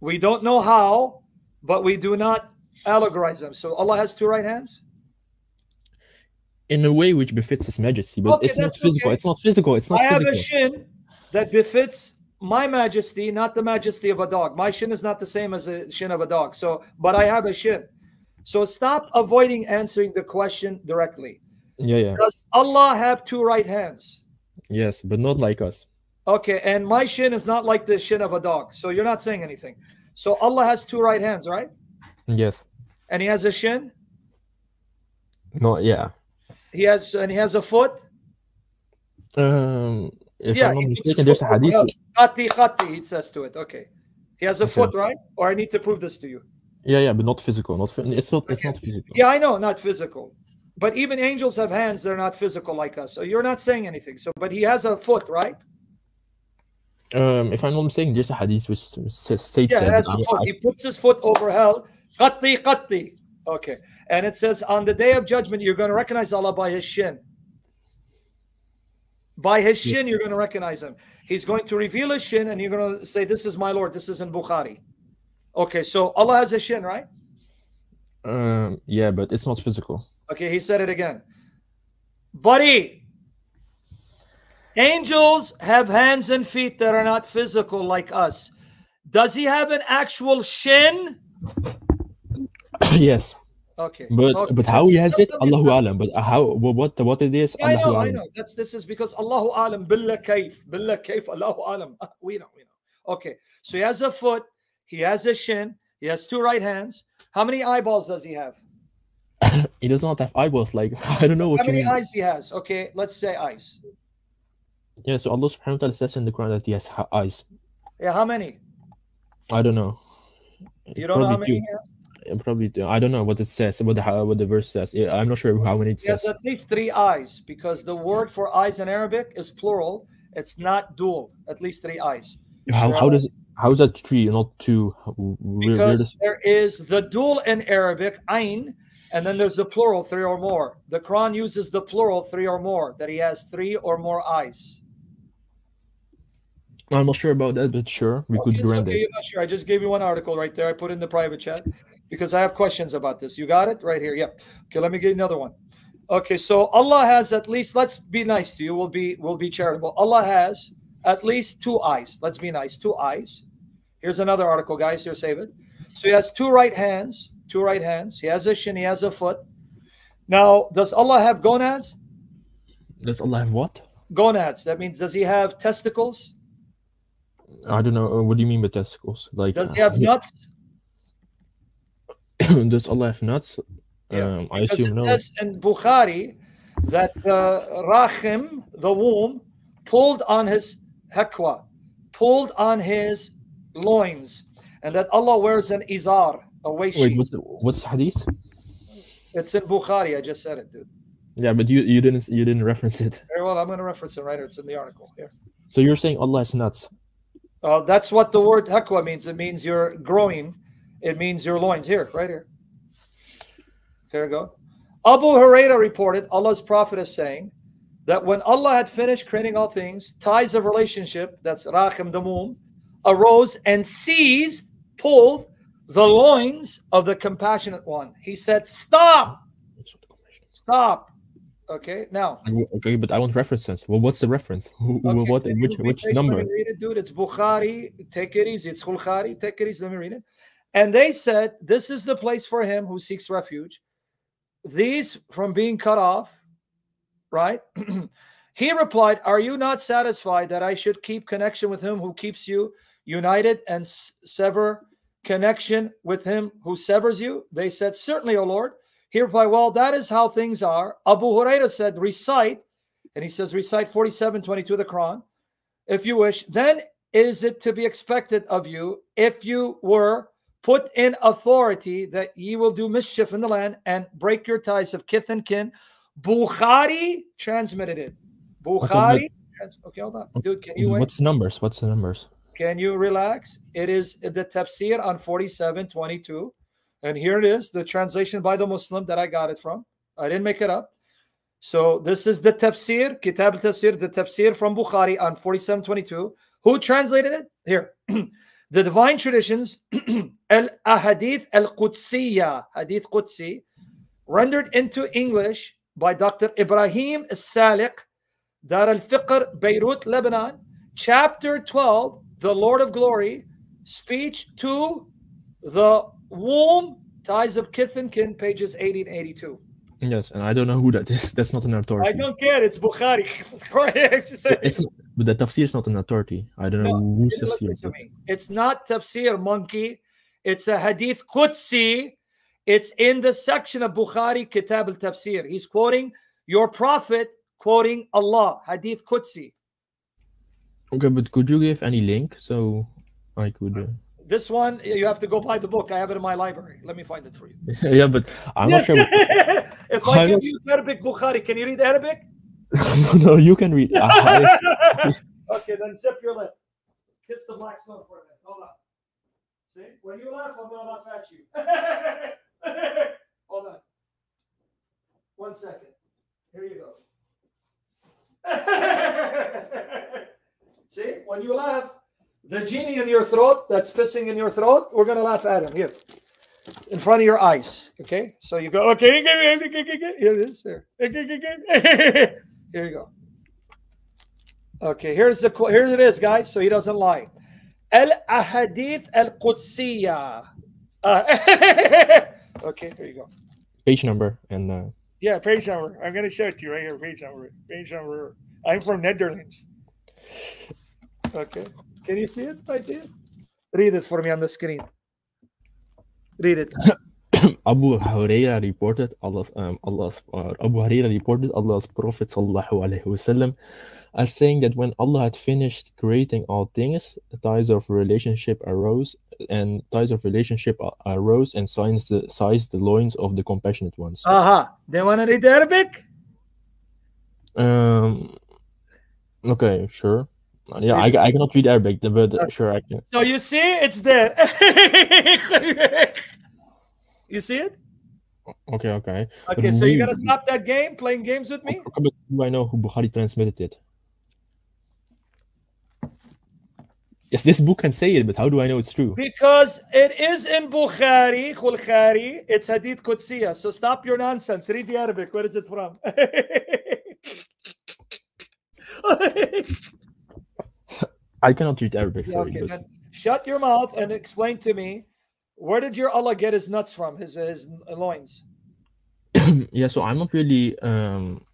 We don't know how, but we do not allegorize them. So Allah has two right hands? In a way which befits His Majesty, but Okay, it's not physical. okay. It's not physical. It's not I have physical. a shin that befits my majesty, not the majesty of a dog. My shin is not the same as a shin of a dog. So, but I have a shin. So stop avoiding answering the question directly. Yeah, yeah, Does Allah have two right hands? yes, but not like us. Okay, and my shin is not like the shin of a dog. So you're not saying anything. So Allah has two right hands, right? Yes. And he has a shin. No, yeah. He has and he has a foot. Um, if yeah, I'm not mistaken, there's a hadith. Khati, khati, it says to it. Okay. He has a Okay. foot, right? Or I need to prove this to you. Yeah, yeah, but not physical. Not it's not. It's not physical. Yeah, I know, not physical. But even angels have hands, they're not physical like us. So you're not saying anything. So but he has a foot, right? Um, if I'm not mistaken, there's a hadith which states Yeah, he that. has but foot. He puts his foot over hell. Qatti, qatti. Okay. And it says on the day of judgment, you're going to recognize Allah by his shin. By his shin, you're going to recognize him. He's going to reveal his shin, and you're going to say, This is my Lord. This is in Bukhari. Okay, so Allah has a shin, right? um, yeah, but it's not physical. Okay, he said it again. Buddy, angels have hands and feet that are not physical like us. Does he have an actual shin? yes, Okay. but okay. but how he has it, Allahu alam. But how wha- what what it is, Yeah, I Allahu know, I alam. know. That's this is because Allahu alam, bila kayf, bila kayf, Allahu alam. Ah, We know, we know. Okay, so he has a foot, he has a shin, he has two right hands. How many eyeballs does he have? He does not have eyeballs. Like I don't know what How many mean. eyes he has? Okay, let's say eyes. Yeah, so Allah Subhanahu wa Taala says in the Quran that he has eyes. Yeah, how many? I don't know. You don't know how many two. Uh, Probably. I don't know what it says. What the what the verse says. I'm not sure how many it says. at least three eyes because the word for eyes in Arabic is plural. It's not dual. At least three eyes. How how does how is that three not two? Because there is the dual in Arabic, ain, and then there's the plural, three or more. The Quran uses the plural, three or more, that he has three or more eyes. I'm not sure about that, but sure, we could It's grant okay, it. you're not sure. I just gave you one article right there. I put in the private chat because I have questions about this. You got it right here. Yeah. Okay, let me get another one. Okay, so Allah has at least. Let's be nice to you. We'll be we'll be charitable. Allah has at least two eyes. Let's be nice. Two eyes. Here's another article, guys. Here, save it. So he has two right hands. Two right hands. He has a shin. He has a foot. Now, does Allah have gonads? Does Allah have what? Gonads. That means does he have testicles? I don't know. uh, What do you mean by testicles? Like, Does he have nuts? does Allah have nuts? Yeah, Um, I Because assume it no. says in Bukhari that uh, Rahim, the womb, pulled on his hakwa, pulled on his loins, and that Allah wears an izar, a waist Wait, what's the, what's the hadith? It's in Bukhari. I just said it, dude. Yeah, but you you didn't you didn't reference it. Very well. I'm going to reference it right here. It's in the article here. So you're saying Allah is nuts? Uh, that's what the word hakwa means. It means your growing. It means your loins. Here, right here. There you go. Abu Huraira reported Allah's Prophet is saying that when Allah had finished creating all things, ties of relationship, that's Rahim womb, arose and seized, pulled the loins of the compassionate one. He said, Stop, stop. Okay, now. Okay, but I want references. Well, what's the reference? Who, Okay, what which which number? Let me read it, dude. It's Bukhari. Take it easy. It's Bukhari. Take it easy. Let me read it. And they said, This is the place for him who seeks refuge. These from being cut off, right? he replied, Are you not satisfied that I should keep connection with him who keeps you united and sever connection with him who severs you? They said, Certainly, O Lord. He replied, Well, that is how things are. Abu Huraira said, Recite, and he says, Recite 47 22 of the Quran, if you wish. Then is it to be expected of you if you were put in authority that ye will do mischief in the land and break your ties of kith and kin? Bukhari transmitted it. Bukhari. Okay, hold on. Dude, can you wait? What's the numbers? What's the numbers? Can you relax? It is the tafsir on 4722. And here it is, the translation by the Muslim that I got it from. I didn't make it up. So this is the tafsir, Kitab al-Tafsir, the tafsir from Bukhari on 4722. Who translated it? Here. the divine traditions, al-ahadith al-Qudsiyya, hadith Qudsi, rendered into English by Dr. Ibrahim Salik, Dar al-Fikr, Beirut, Lebanon, chapter 12, the Lord of Glory, speech to the womb, ties of kith and kin, pages 80 and 82. Yes, and I don't know who that is. That's not an authority. I don't care. It's Bukhari. It's but the tafsir is not an authority. I don't know No, whose Listen tafsir. to me. It's not tafsir, monkey. It's a hadith Qudsi. It's in the section of Bukhari, Kitab al Tafsir. He's quoting your prophet, quoting Allah, hadith Qudsi. Okay, but could you give any link so I could? Uh... This one, you have to go buy the book. I have it in my library. Let me find it for you. yeah, but I'm not sure. if I I'm give you Arabic Bukhari, can you read Arabic? no, you can read. Uh, okay, then zip your lip. Kiss the black stone for a minute. Hold on. See, when you laugh, I'm gonna laugh at you. Hold on. One second. Here you go. See, when you laugh, the genie in your throat that's pissing in your throat, we're gonna laugh at him here. In front of your eyes. Okay? So you go, okay, here it is. There. Here you go. Okay, here's the here it is, guys. So he doesn't lie. Al ahadith al qudsiyya. okay, here you go. page number and uh, Yeah, page number. I'm gonna show it to you right here. Page number. Page number. I'm from Netherlands. Okay. Can you see it right there? Read it for me on the screen. Read it. Abu Huraira reported Allah's um, Allah's uh, Abu Huraira reported Allah's Prophet sallallahu alaihi wasallam as saying that when Allah had finished creating all things, ties of relationship arose, and ties of relationship arose and signs the, sized the loins of the compassionate ones. Uh-huh. They want to read Arabic? Um. Okay, sure. Yeah, I, I cannot read Arabic, but uh, sure I can. So you see, it's there. you see it? Okay, okay. Okay, so you we- gotta stop that game, playing games with me. Do I know who Bukhari transmitted it? Yes, this book can say it, but how do I know it's true? Because it is in Bukhari, Khulkhari, it's Hadith Qudsiya. So stop your nonsense. Read the Arabic. Where is it from? I cannot read Arabic, sorry. okay, but shut your mouth and explain to me where did your Allah get his nuts from, his his loins? yeah, so I'm not really um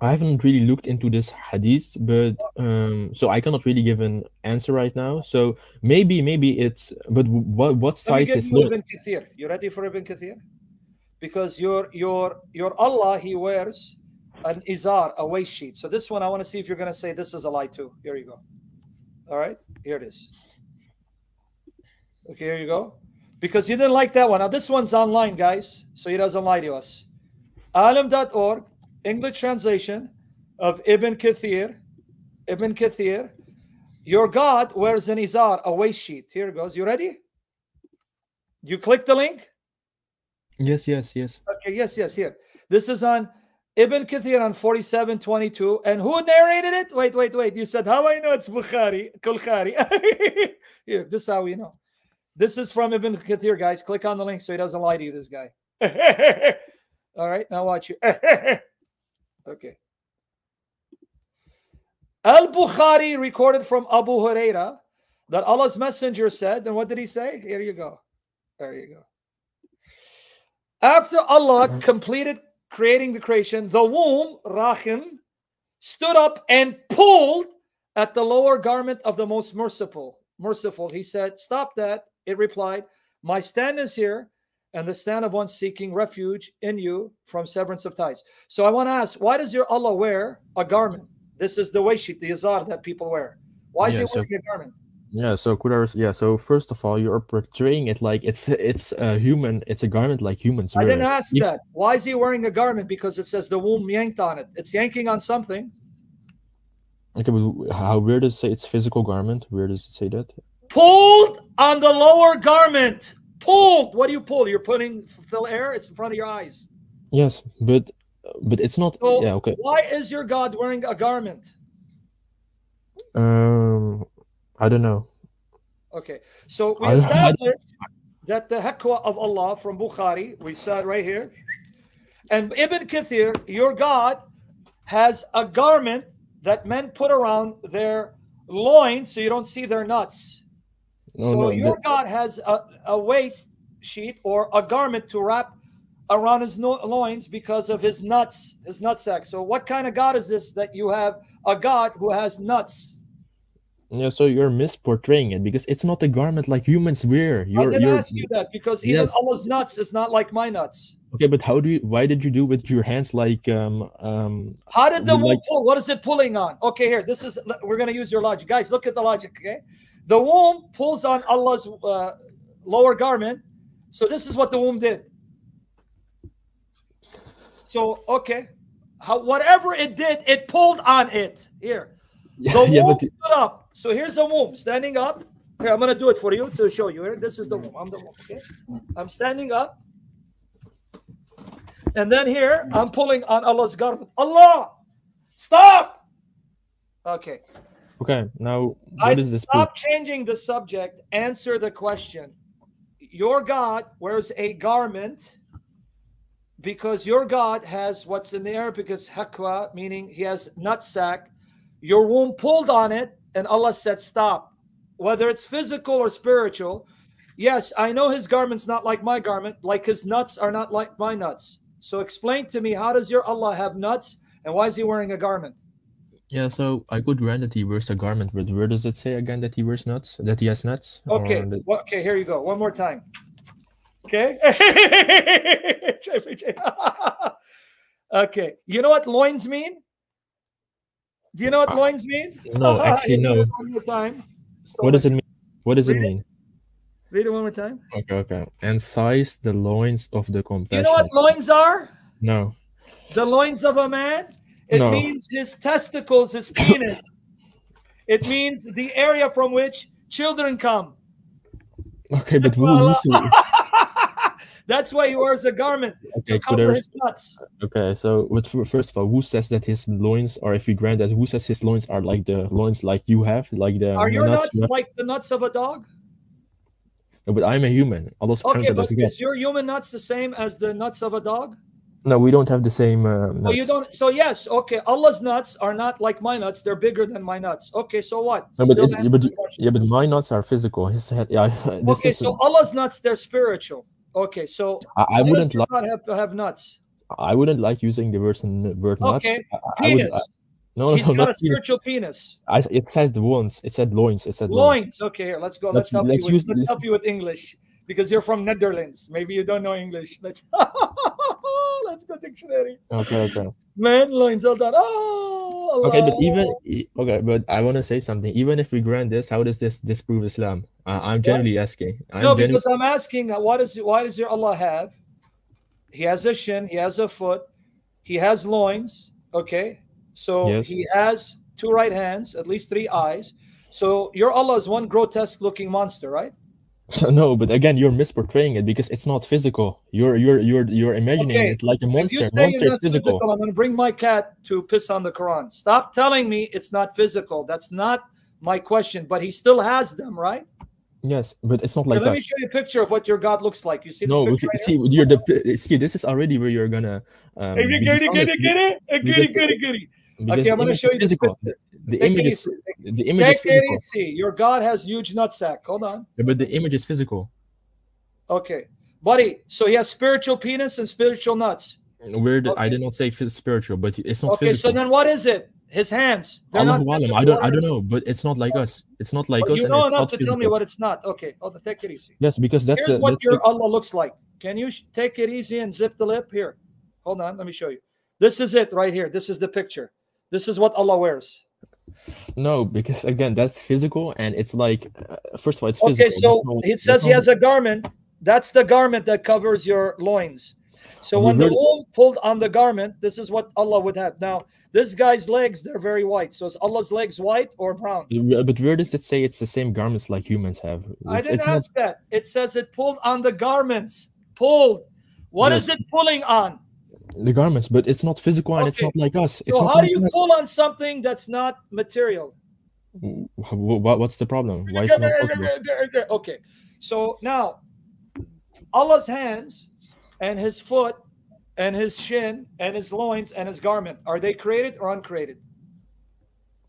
I haven't really looked into this hadith, but um so I cannot really give an answer right now. So maybe maybe it's but what what size is you? Ibn Kathir. You ready for Ibn Kathir? Because your your your Allah, he wears an izar, a waist sheet. So this one, I want to see if you're going to say this is a lie too. Here you go. All right, here it is. Okay, here you go. Because you didn't like that one. Now this one's online, guys, so he doesn't lie to us. Alim.org, English translation of Ibn Kathir. Ibn Kathir. Your God wears an izar, a waist sheet. Here it goes. You ready? You click the link? Yes, yes, yes. Okay, yes, yes, here. This is on Ibn Kathir on 4722. And who narrated it? Wait, wait, wait. You said, how I know it's Bukhari, Kulkhari. here, this is how we know. This is from Ibn Kathir, guys. Click on the link so he doesn't lie to you, this guy. All right, now watch you. okay. Al Bukhari recorded from Abu Huraira that Allah's messenger said, and what did he say? Here you go. There you go. After Allah mm-hmm. completed creating the creation, the womb, Rahim, stood up and pulled at the lower garment of the most merciful. Merciful. He said, Stop that. It replied, My stand is here, and the stand of one seeking refuge in you from severance of ties. So I want to ask, why does your Allah wear a garment? This is the way sheet, the izar that people wear. Why is Yeah, he so- wearing a garment? Yeah, so Kudaris, yeah, so first of all, you're portraying it like it's it's a human, it's a garment like humans I wear. didn't ask that. Why is he wearing a garment? Because it says the womb yanked on it. It's yanking on something. Okay, but how where does it say it's physical garment? Where does it say that? Pulled on the lower garment. Pulled. What do you pull? You're putting fill air. It's in front of your eyes. Yes, but but it's not. So yeah, okay. why is your God wearing a garment? Um, I don't know. Okay. So we established that the haqqa of Allah from Bukhari, we saw it right here. And Ibn Kathir, your God has a garment that men put around their loins so you don't see their nuts. No, so no. your God has a, a waist sheet or a garment to wrap around his no- loins because of his nuts, his nutsack. So what kind of God is this that you have a God who has nuts? Yeah, so you're misportraying it because it's not a garment like humans wear. I You're didn't you're ask you that because even Yes. Allah's nuts is not like my nuts. okay, but how do you? Why did you do with your hands like um um? How did the like- pull? What is it pulling on? Okay, here, this is, we're going to use your logic. Guys, look at the logic, okay? The womb pulls on Allah's uh, lower garment. So this is what the womb did. So, okay. How, whatever it did, it pulled on it. Here. The Yeah, womb stood up. So here's the womb standing up. Here, I'm going to do it for you to show you. Here, this is the womb. I'm the womb, okay? I'm standing up. And then here, I'm pulling on Allah's garment. Allah, stop. Okay. okay. Now I what is this? stop changing the subject. Answer the question. Your God wears a garment because your God has what's in the Arabic is hakwa, meaning he has nutsack. Your womb pulled on it, and Allah said, Stop. Whether it's physical or spiritual, yes, I know his garment's not like my garment, like his nuts are not like my nuts. So explain to me, how does your Allah have nuts, and why is he wearing a garment? Yeah, so I could grant that he wears a garment, but where does it say again that he wears nuts? That he has nuts? Okay. That- well, okay, here you go. One more time. Okay. okay. You know what loins mean? Do you know what Uh, loins mean? no, actually, no. One more time. What does it mean? What does it mean? Read it one more time. Okay, okay. And size the loins of the You know what loins are? No. The loins of a man? It No. means his testicles, his penis. it means the area from which children come. Okay, but who, That's why he wears a garment okay? to cover his nuts. okay, so but first of all, who says that his loins, or if we grant that, who says his loins are like the loins like you have, like the Are your nuts? nuts like the nuts of a dog? No, but I'm a human. Allah Okay, but is your human nuts the same as the nuts of a dog? No, we don't have the same uh, nuts. So you don't. So yes, okay. Allah's nuts are not like my nuts; they're bigger than my nuts. Okay, so what? No, but answer but yeah, but my nuts are physical. His head, yeah. This okay, is, so Allah's nuts they're spiritual. Okay, so I, I wouldn't like. God have, have nuts? I wouldn't like using the word word nuts. Okay, I, I would, no, no, He's no, got a not penis. spiritual penis. I, it says the ones. It said loins. It said loins. Loins. Okay, here let's go. Let's- Let's, help let's you. With, let's help you with English because you're from Netherlands. Maybe you don't know English. Let's let's go dictionary. Okay, okay. Man, loins all done. Oh, Okay, but even okay, but I want to say something. Even if we grant this, how does this disprove Islam? Uh, I'm genuinely asking. I'm no, because I'm asking, uh, what is why does your Allah have? He has a shin, he has a foot, he has loins. Okay, so Yes. he has two right hands, at least three eyes. So your Allah is one grotesque-looking monster, right? no, but again, you're misportraying it because it's not physical. You're you're you're you're imagining Okay, it like a monster. Monster is not physical. I'm going to bring my cat to piss on the Quran. Stop telling me it's not physical. That's not my question. But he still has them, right? Yes, but it's not like let me show you a picture of what your God looks like. You see this No, picture right see, you're the see. This is already where you're gonna. Um, here? be Goody, goody, dishonest goody, goody, because- goody, goody, goody. Because Okay, I'm gonna image show is you physical. The, the image is the image is Take it physical, easy. Your God has huge nutsack. Hold on. but the image is physical. Okay, buddy. So he has spiritual penis and spiritual nuts. Where the, I did not say spiritual, but it's not physical. Okay, so then what is it? His hands. They're not physical. I don't I don't know, but it's not like us. It's not like Well, us, you and know it's enough not to tell me what it's not. Okay, hold on. Take it easy. Yes, because that's Here's a, what that's your a, Allah looks like. Can you sh- take it easy and zip the lip? Here, hold on. Let me show you. This is it right here. This is the picture. This is what Allah wears. no, because again, that's physical, and it's like uh, first of all, it's Okay, physical. so That's not- it says he has a garment. That's the garment that covers your loins. So when the wool pulled on the garment, this is what Allah would have. Now, this guy's legs, they're very white. So is Allah's legs white or brown? But where does it say it's the same garments like humans have? I didn't it's not. ask that. It says it pulled on the garments. Pulled. What is Yes. it pulling on? The garments, but it's not physical and it's not like us. It's So not how do like you us. pull on something that's not material? Wh- wh- What's the problem? Why is it not possible? Okay. So now Allah's hands and his foot and his shin and his loins and his garment are they created or uncreated?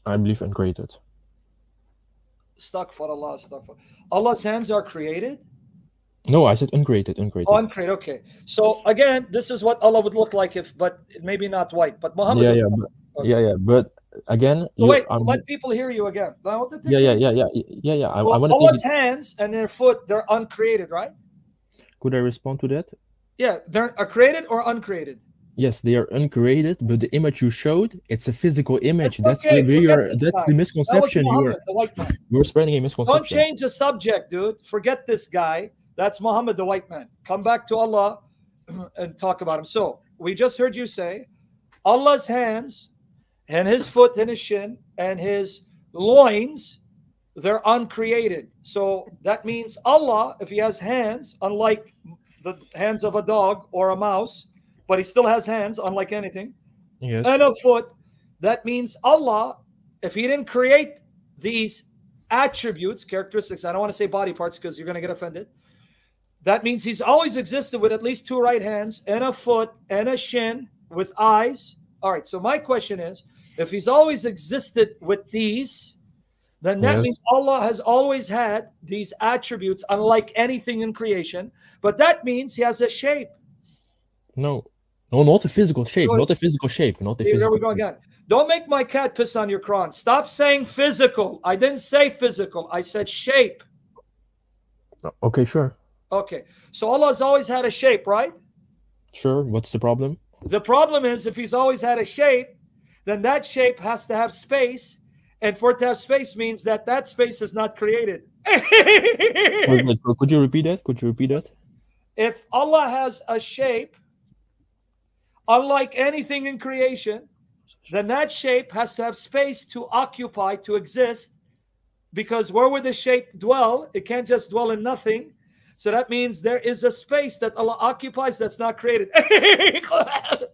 I believe uncreated. Stuck for Allah, stuck for Allah's hands are created? No, I said uncreated, uncreated. Oh, uncreated. Okay. So again, this is what Allah would look like if, but maybe not white. But Muhammad. yeah, is- yeah, but, Okay. yeah, yeah. But again, So wait, um, let people hear you again. I want to take yeah, yeah, yeah, yeah, yeah, yeah. I, I want to Allah's hands and their foot, they're uncreated, right? Could I respond to that? Yeah, they're are created or uncreated. Yes, they are uncreated, but the image you showed, it's a physical image. That's That's okay, where forget you're. That's guy. the That misconception. You're the you're spreading a Don't change the subject, dude. Forget this guy. That's Muhammad, the white man. Come back to Allah and talk about him. So we just heard you say Allah's hands and his foot and his shin and his loins, they're uncreated. So that means Allah, if he has hands, unlike the hands of a dog or a mouse, but he still has hands, unlike anything, Yes. and a foot. That means Allah, if He didn't create these attributes, characteristics, I don't want to say body parts because you're going to get offended. That means He's always existed with at least two right hands and a foot and a shin with eyes. All right. So my question is, if He's always existed with these, then that Yes. means Allah has always had these attributes, unlike anything in creation. But that means He has a shape. No, no, not a physical shape. Not a physical shape. Not a physical. there we go again. Don't make my cat piss on your Quran. Stop saying physical. I didn't say physical. I said shape. Okay, sure, Okay. So Allah has always had a shape, right? sure. What's the problem? The problem is if he's always had a shape, then that shape has to have space. And for it to have space means that that space is not created. Could you repeat that? Could you repeat that? if Allah has a shape, unlike anything in creation, then that shape has to have space to occupy, to exist. Because where would the shape dwell? It can't just dwell in nothing. So that means there is a space that Allah occupies that's not created. that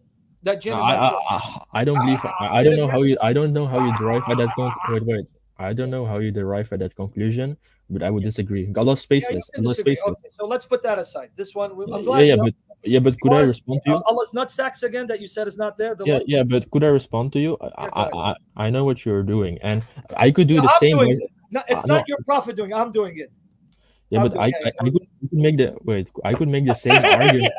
I, gentleman. I, I, I don't believe. I, I don't know how you. I don't know how you derive at that. Con- wait, wait. I don't know how you derive at that conclusion, but I would disagree. Allah's spaceless. Allah's spaceless. Okay, so let's put that aside. This one, we- I'm Yeah, glad. yeah, you but yeah, but could I respond to you? Allah's not sex again that you said is not there. The Yeah, one- yeah, but could I respond to you? I, I. I, I know what you're doing, and I could do No, the I'm same. way- it. No, it's Uh, not no. your prophet doing. it. I'm doing it. Yeah, but I, I. I could, make the wait. I could make the same argument.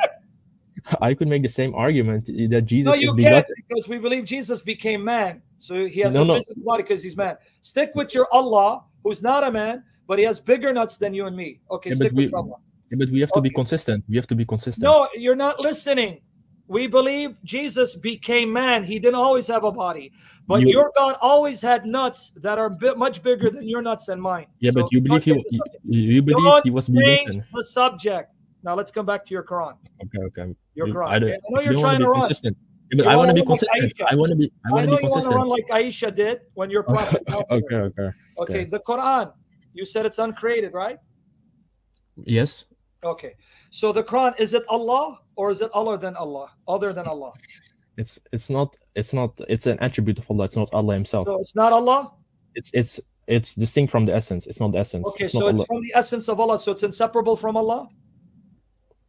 I could make the same argument that Jesus No, is you can't because we believe Jesus became man. So he has No, a no. physical body because he's man. Stick with your Allah, who's not a man, but he has bigger nuts than you and me. Okay, Yeah, stick with we- Allah. Yeah, but we have to be consistent. We have to be consistent. No, you're not listening. We believe Jesus became man. He didn't always have a body, but You- your God always had nuts that are bit much bigger than your nuts and mine. Yeah, So but you believe he don't change the subject. you, you believe Don't he was begotten. the subject. Now let's come back to your Quran. Okay, okay. Your You- Quran. I, don't, I know you you're trying be run. consistent. Yeah, but I want to be run like consistent. I want to be. I I know be you want to consistent. run like Aisha did when your prophet. okay, okay. Okay, okay. the Quran. You said it's uncreated, right? Yes. Okay. So the Quran is it Allah or is it other than Allah? Other than Allah. It's it's not it's not it's an attribute of Allah. It's not Allah Himself. So it's not Allah. It's it's it's distinct from the essence. It's not the essence. Okay, it's so not Allah. it's from the essence of Allah. So it's inseparable from Allah.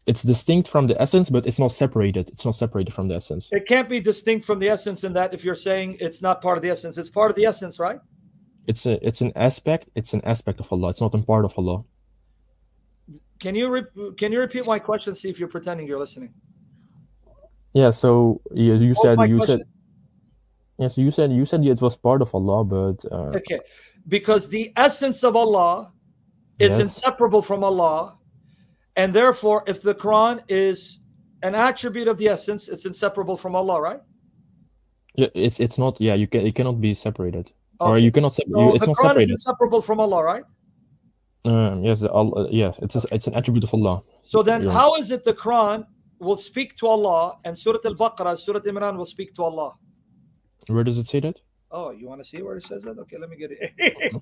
It's distinct from the essence, but it's not separated. It's not separated from the essence. It can't be distinct from the essence in that if you're saying it's not part of the essence, it's part of the essence, right? It's a it's an aspect. It's an aspect of Allah. It's not a part of Allah. Can you re- can you repeat my question? See if you're pretending you're listening. Yeah. So you, you said you question? said yes. you said you said it was part of Allah, but uh, Okay, because the essence of Allah is Yes. inseparable from Allah, and therefore, if the Quran is an attribute of the essence, it's inseparable from Allah, right? yeah, it's it's not. Yeah, you can it cannot be separated, or you cannot. So you, it's the not Quran is inseparable from Allah, right? Um, yes, Allah. Uh, yes, it's a, it's an attribute of Allah. So then, Yeah. how is it the Quran will speak to Allah and Surah Al-Baqarah, Surah Imran will speak to Allah? Where does it say that? Oh, you want to see where it says that? Okay, let me get it.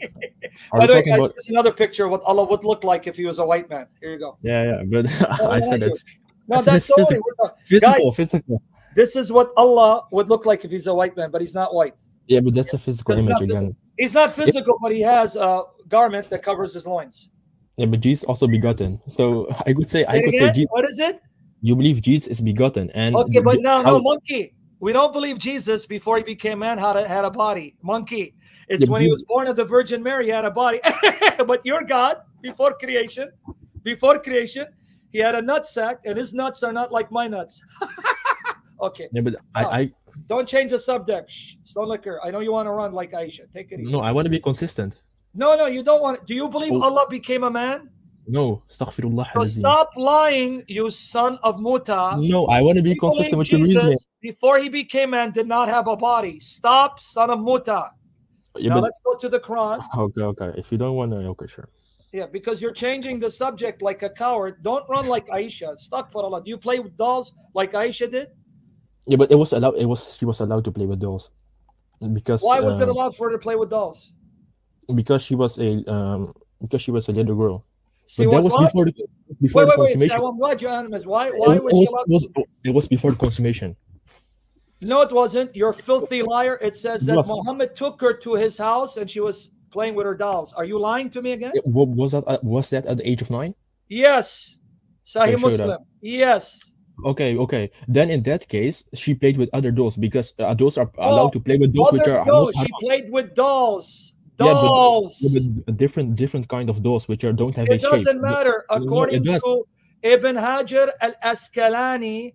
By the way, guys, about? here's another picture of what Allah would look like if he was a white man. Here you go. Yeah, yeah, but I said it's No, said that's physical. only. Uh, physical, Guys, physical. This is what Allah would look like if he's a white man, but he's not white. Yeah, but that's a physical That's image again. He's not physical, but he has a garment that covers his loins. Yeah, but Jesus also begotten. So I could say I Say it could say again? Je- what is it? you believe Jesus is begotten, and Okay, but no, no, monkey. We don't believe Jesus before he became man had a, had a body. Monkey. It's Yeah, when he was born of the Virgin Mary, he had a body. but your God, before creation, before creation, he had a nut sack, and his nuts are not like my nuts. okay, Yeah, but I, I don't change the subject. Shh, stone licker. I know you want to run like Aisha. Take it easy. no, I want to be consistent. No, no, you don't want. it. Do you believe Oh. Allah became a man? No, astaghfirullah. So stop lying, you son of Muta. No, I want to be consistent with your reasoning. Before he became man, did not have a body. Stop, son of Muta. Yeah, now but let's go to the Quran. okay, okay. If you don't want to, okay, sure. Yeah, because you're changing the subject like a coward. Don't run like Aisha. Stuck for Allah. Do you play with dolls like Aisha did? Yeah, but it was allowed. It was she was allowed to play with dolls because Why was it uh, allowed for her to play with dolls? Because she was a um because she was a little girl. See, but that was was what? before the before Wait, wait, the wait. consummation. So I'm glad you animals. Why? It Why was, was it she was, it was, it was before the consummation. No, it wasn't. You're a filthy liar. It says that Yes. Muhammad took her to his house and she was playing with her dolls. Are you lying to me again? It- wa- was that at- was that at the age of nine? Yes. Sahih show that. Muslim. Yes. Okay, okay. Then in that case, she played with other dolls because uh, dolls are allowed Oh, to play with dolls which are no, she played with dolls. Yeah, but- Dolls. yeah, but a different different kind of dolls which are don't have a shape. it shape. doesn't matter. No, According it does. to Ibn Hajar al Asqalani,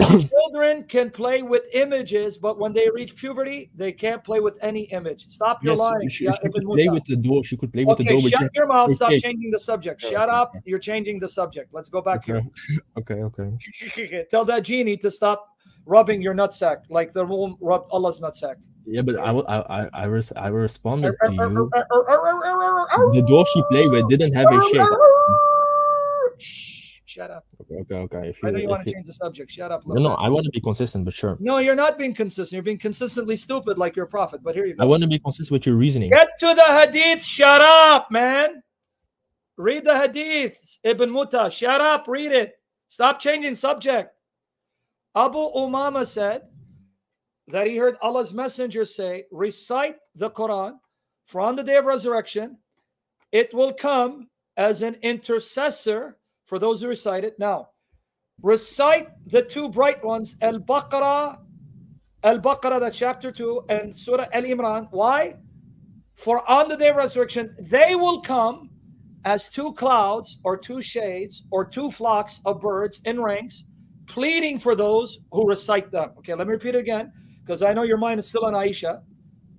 children can play with images, but when they reach puberty, they can't play with any image. Stop your Yes, lying. she, Ya she could play with the doll. She could play with the Okay, doll. Which shut your mouth. Stop Okay. changing the subject. Shut up. You're changing the subject. Let's go back okay. okay, okay. Tell that genie to stop rubbing your nutsack like the woman rubbed Allah's nutsack. Yeah, but I. I I I, res- I responded to you. The doll she played with didn't have a shape. Shh, Shut up. Okay, okay, okay. If I you, know you if want to you- change the subject. Shut up. no, no. I want to be consistent, but sure. No, you're not being consistent. You're being consistently stupid like your prophet. But here you go. I want to be consistent with your reasoning. Get to the hadith. Shut up, man. Read the hadith. Ibn Muta. Shut up. Read it. Stop changing subject. Abu Umama said that he heard Allah's messenger say, recite the Quran for on the day of resurrection. It will come as an intercessor for those who recite it. Now, recite the two bright ones, Al Baqarah, Al Baqarah, that chapter 2, and Surah Al Imran. Why? For on the day of resurrection, they will come as two clouds or two shades or two flocks of birds in ranks, pleading for those who recite them. Okay, let me repeat it again because I know your mind is still on Aisha.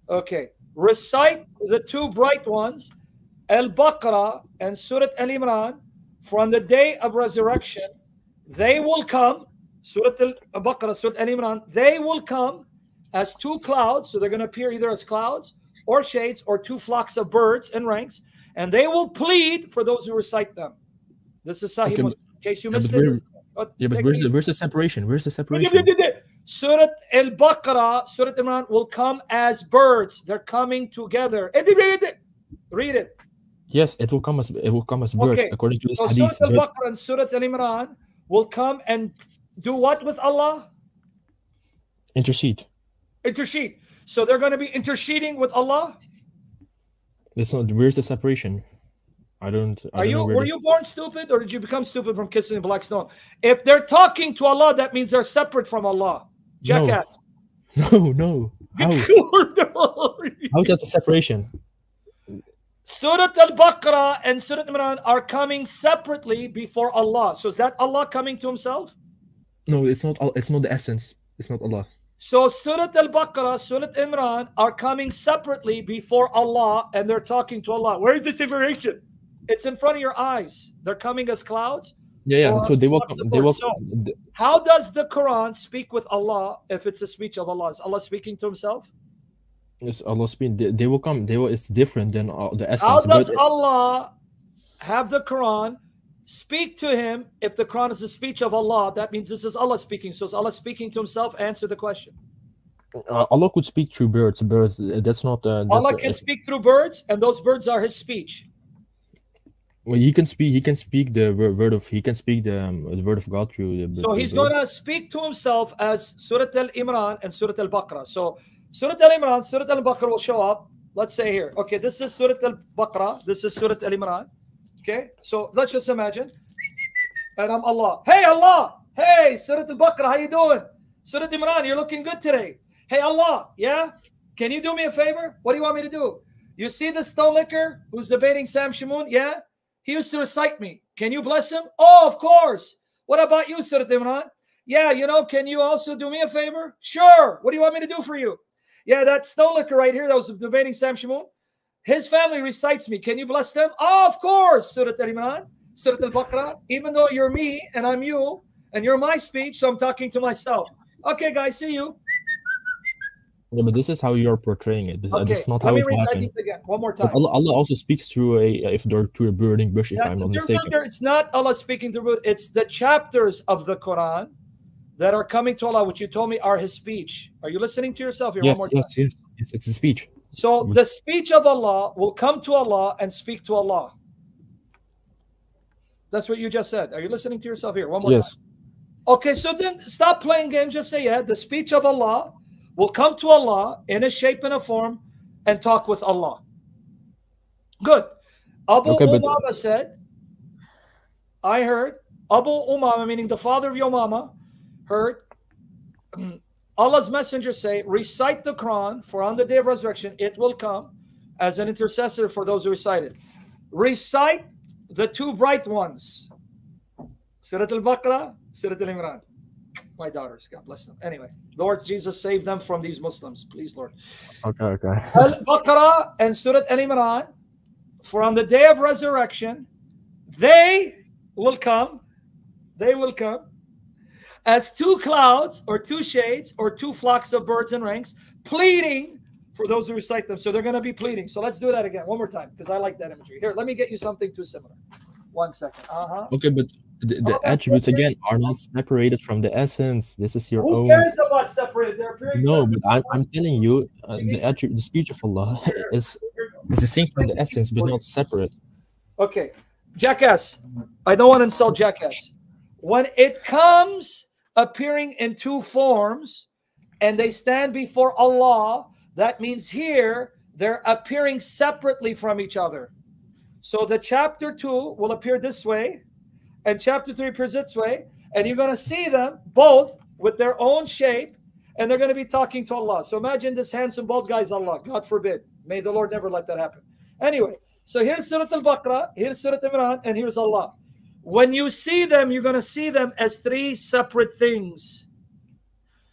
Okay, recite the two bright ones, Al Baqarah and Surat Al Imran, for on the day of resurrection, they will come Surat Al-Baqarah, Surat Al-Imran, they will come as two clouds. So they're going to appear either as clouds or shades or two flocks of birds and ranks. And they will plead for those who recite them. This is Sahih Muslim. In case you missed it. But Yeah, but where's the where's the separation? Where's the separation? Surah Al-Baqarah, Surah Imran will come as birds. They're coming together. Read it. Yes, it will come as it will come as birds Okay, according to this So Surah hadith. but- Al-Baqarah and Surah Al-Imran will come and do what with Allah? intercede. Intercede. So they're going to be interceding with Allah. It's not. Where's the separation? I don't. I Are don't you were the- you born stupid or did you become stupid from kissing a black stone? If they're talking to Allah, that means they're separate from Allah. Jackass. No, no. How? How's that the separation? Surah Al-Baqarah and Surah Imran are coming separately before Allah. So is that Allah coming to himself? No, it's not. It's not the essence. It's not Allah. So Surah Al-Baqarah, Surah Imran are coming separately before Allah and they're talking to Allah. Where is the separation? It's in front of your eyes. They're coming as clouds. Yeah, yeah. So they will come. They will. So- How does the Quran speak with Allah if it's a speech of Allah? Is Allah speaking to himself? It's Allah speaking. They, they will come. They will. It's different than uh, the How essence. does but Allah have the Quran speak to him if the Quran is a speech of Allah? That means this is Allah speaking. So is Allah speaking to himself? Answer the question. uh, Allah could speak through birds, but that's not. Uh, that's, Allah can speak through birds, and those birds are his speech. Well, he can speak. He can speak the word of. He can speak the, um, the word of God through the. So he's going to speak to himself as Surah Al Imran and Surah Al Baqarah. So Surah Al Imran, Surah Al Baqarah will show up. Let's say here. Okay, this is Surah Al Baqarah. This is Surah Al Imran. Okay, so let's just imagine. And I'm Allah. Hey Allah. Hey Surah Al Baqarah. How you doing? Surah Al Imran. You're looking good today. Hey Allah. Yeah. Can you do me a favor? What do you want me to do? You see the stone licker who's debating Sam Shamoun? Yeah. He used to recite me. Can you bless him? Oh, of course. What about you, Surah Imran? Yeah, you know, can you also do me a favor? Sure. What do you want me to do for you? Yeah, that stone licker right here that was debating Sam Shamoun. His family recites me. Can you bless them? Oh, of course, Surat Al Imran, Surat Al Baqarah. Even though you're me and I'm you and you're my speech, so I'm talking to myself. Okay, guys, see you. Yeah, but this is how you're portraying it. This, uh, Okay, this is not let how it read happened. again one more time. Allah, Allah also speaks through a uh, if they're through a burning bush, if I'm not mistaken. It's not Allah speaking through it. It's the chapters of the Quran that are coming to Allah, which you told me are His speech. Are you listening to yourself here Yes, one more time? yes, yes. It's, it's a speech. So the speech of Allah will come to Allah and speak to Allah. That's what you just said. Are you listening to yourself here? One more time. Yes. time. Okay, so then stop playing games. Just say, yeah, the speech of Allah will come to Allah in a shape and a form and talk with Allah. Good. Abu Okay, but- Umama said, I heard, Abu Umama, meaning the father of your mama, heard Allah's messenger say, recite the Quran, for on the day of resurrection it will come as an intercessor for those who recite it. Recite the two bright ones. Surah Al-Baqarah, Surah Al-Imran. My daughters, God bless them. Anyway, Lord Jesus, save them from these Muslims, please, Lord. Okay, okay. Al-Baqarah and Surah Al-Imran, for on the day of resurrection, they will come, they will come as two clouds or two shades or two flocks of birds and ranks, pleading for those who recite them. So they're going to be pleading. So let's do that again, one more time, because I like that imagery. Here, let me get you something too similar. One second. Uh-huh. Okay, but the, the Oh, attributes again are not separated from the essence. This is your Who own. cares about separated? They're appearing No, but. I'm, I'm telling you, uh, the attribute, the speech of Allah is is distinct from the essence, but not separate. Okay, jackass. I don't want to insult jackass. When it comes appearing in two forms and they stand before Allah, that means here they're appearing separately from each other. So the chapter two will appear this way, and chapter three appears this way, and you're going to see them both with their own shape, and they're going to be talking to Allah. So imagine this handsome bald guy is Allah. God forbid. May the Lord never let that happen. Anyway, so here's Surah Al Baqarah, here's Surah Imran, and here's Allah. When you see them, you're going to see them as three separate things.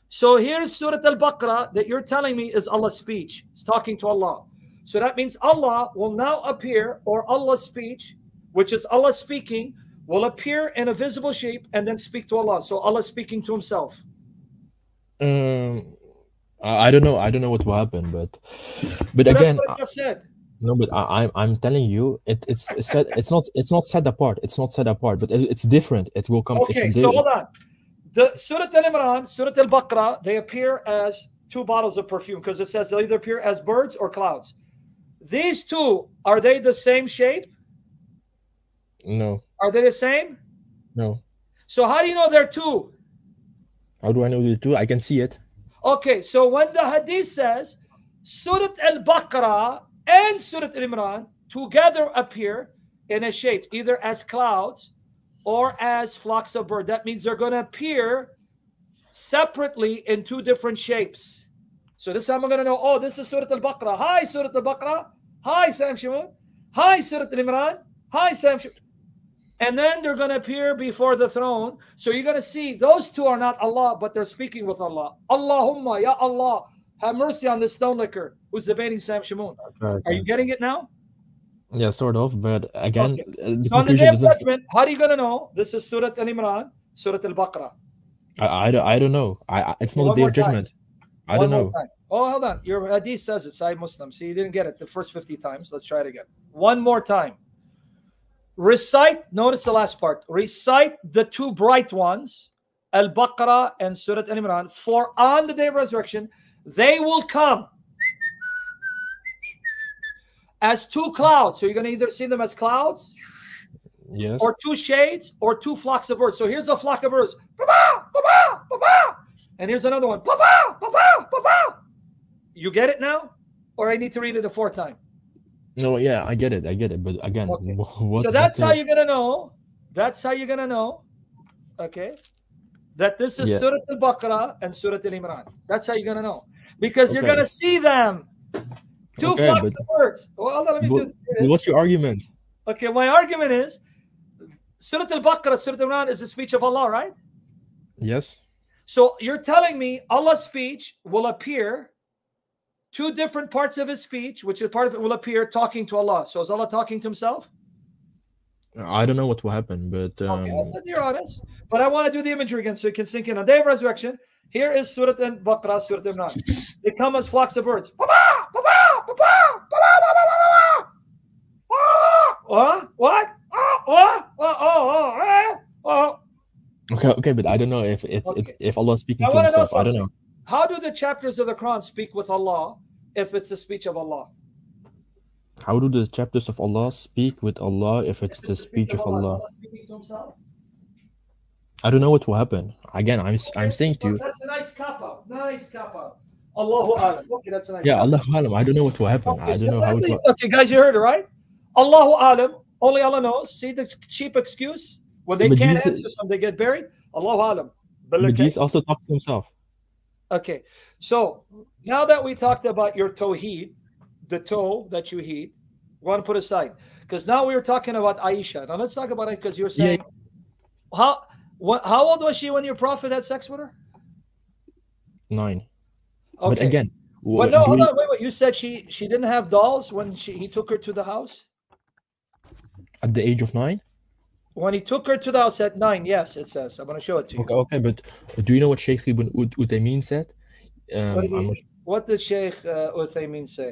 So here's Surah Al Baqarah that you're telling me is Allah's speech. It's talking to Allah. So that means Allah will now appear, or Allah's speech, which is Allah speaking, will appear in a visible shape and then speak to Allah. So Allah speaking to himself. Um, I don't know. I don't know what will happen, but but That's again, I just said. no. But I, I'm I'm telling you, it, it's it's set, it's not it's not set apart. It's not set apart, but it- it's different. It will come. Okay, so hold on. The Surah Al Imran, Surah Al Baqarah, they appear as two bottles of perfume because it says they either appear as birds or clouds. These two, are they the same shape? no Are they the same? no. So how do you know they're two? How do I know they're two? I can see it. Okay, so when the hadith says Surah Al Baqarah and Surah Al Imran together appear in a shape, either as clouds or as flocks of birds, that means they're going to appear separately in two different shapes. So this time I'm going to know, oh, this is Surah Al Baqarah. Hi, Surah Al Baqarah. Hi, Sam Shamoun. Hi, Surah Al Imran. Hi, Sam Shamoun. And then they're going to appear before the throne. So you're going to see those two are not Allah, but they're speaking with Allah. Allahumma, Ya Allah, have mercy on this stone licker who's debating Sam Shamoun. Are you getting it now? Yeah, sort of. But again, Okay. uh, the So on the day of judgment, how are you going to know this is Surah Al Imran, Surah Al Baqarah? I, I, don't- I don't know. I, I it's not a day of judgment. I One don't know. time. Oh, hold on. Your hadith says it, Sahih Muslim. So you didn't get it the first 50 times. Let's try it again. One more time. Recite, notice the last part. Recite the two bright ones, Al Baqarah and Surat Al Imran, for on the day of resurrection, they will come as two clouds. So you're going to either see them as clouds Yes. or two shades or two flocks of birds. So here's a flock of birds. And here's another one. You get it now? Or I need to read it a fourth time? No, yeah, I get it. I get it. But again, Okay. what? so that's how you're going to know. That's how you're going to know. Okay. That this is Yeah. Surah Al Baqarah and Surah Al Imran. That's how you're going to know. Because you're going to see them. Two Okay, flocks of birds. Well, let me But- do this. What's your argument? Okay, my argument is Surah Al Baqarah, Surah Al Imran is the speech of Allah, right? Yes. So you're telling me Allah's speech will appear, two different parts of his speech, which is part of it will appear talking to Allah. So is Allah talking to himself? I don't know what will happen, but um, Okay, well, you're honest. But I want to do the imagery again so you can sink in. On day of resurrection, here is Surah and Baqarah, Surah Al-Imran. They come as flocks of birds. Ah, ah, what? What? Oh? Oh, oh, oh, eh, oh. okay, okay, but I don't know if it's it's if Allah is speaking I to himself. I don't know. How do the chapters of the Quran speak with Allah if it's the speech of Allah? How do the chapters of Allah speak with Allah if it's the speech of Allah? speaking to himself? I don't know what will happen. Again, I'm I'm saying to you, That's a nice kappa. Nice kappa. Allahu Alam. Okay, that's a nice yeah, kappa. Allah Alam. I don't know what will happen. Okay, I don't know how it will. okay, guys, you heard it, right? Allahu Alam. Only Allah knows. See the cheap excuse? When they But can't Jesus- answer something, they get buried. Allahu Alam. But okay. Jesus also talks to himself. Okay, so now that we talked about your tawhid, the toe that you heed, we want to put aside because now we are talking about Aisha. Now let's talk about it because you're Yeah. saying how what, how old was she when your prophet had sex with her? Nine. Okay. But again, but what, no, hold on, wait, wait. You said she she didn't have dolls when she he took her to the house. at the age of nine. When he took her to the house at nine, yes, it says. I'm going to show it to you. Okay, okay, but do you know what Sheikh Ibn Ut- Uthaymeen said? What Um, did, I'm he, what did Sheikh uh, Uthaymin say?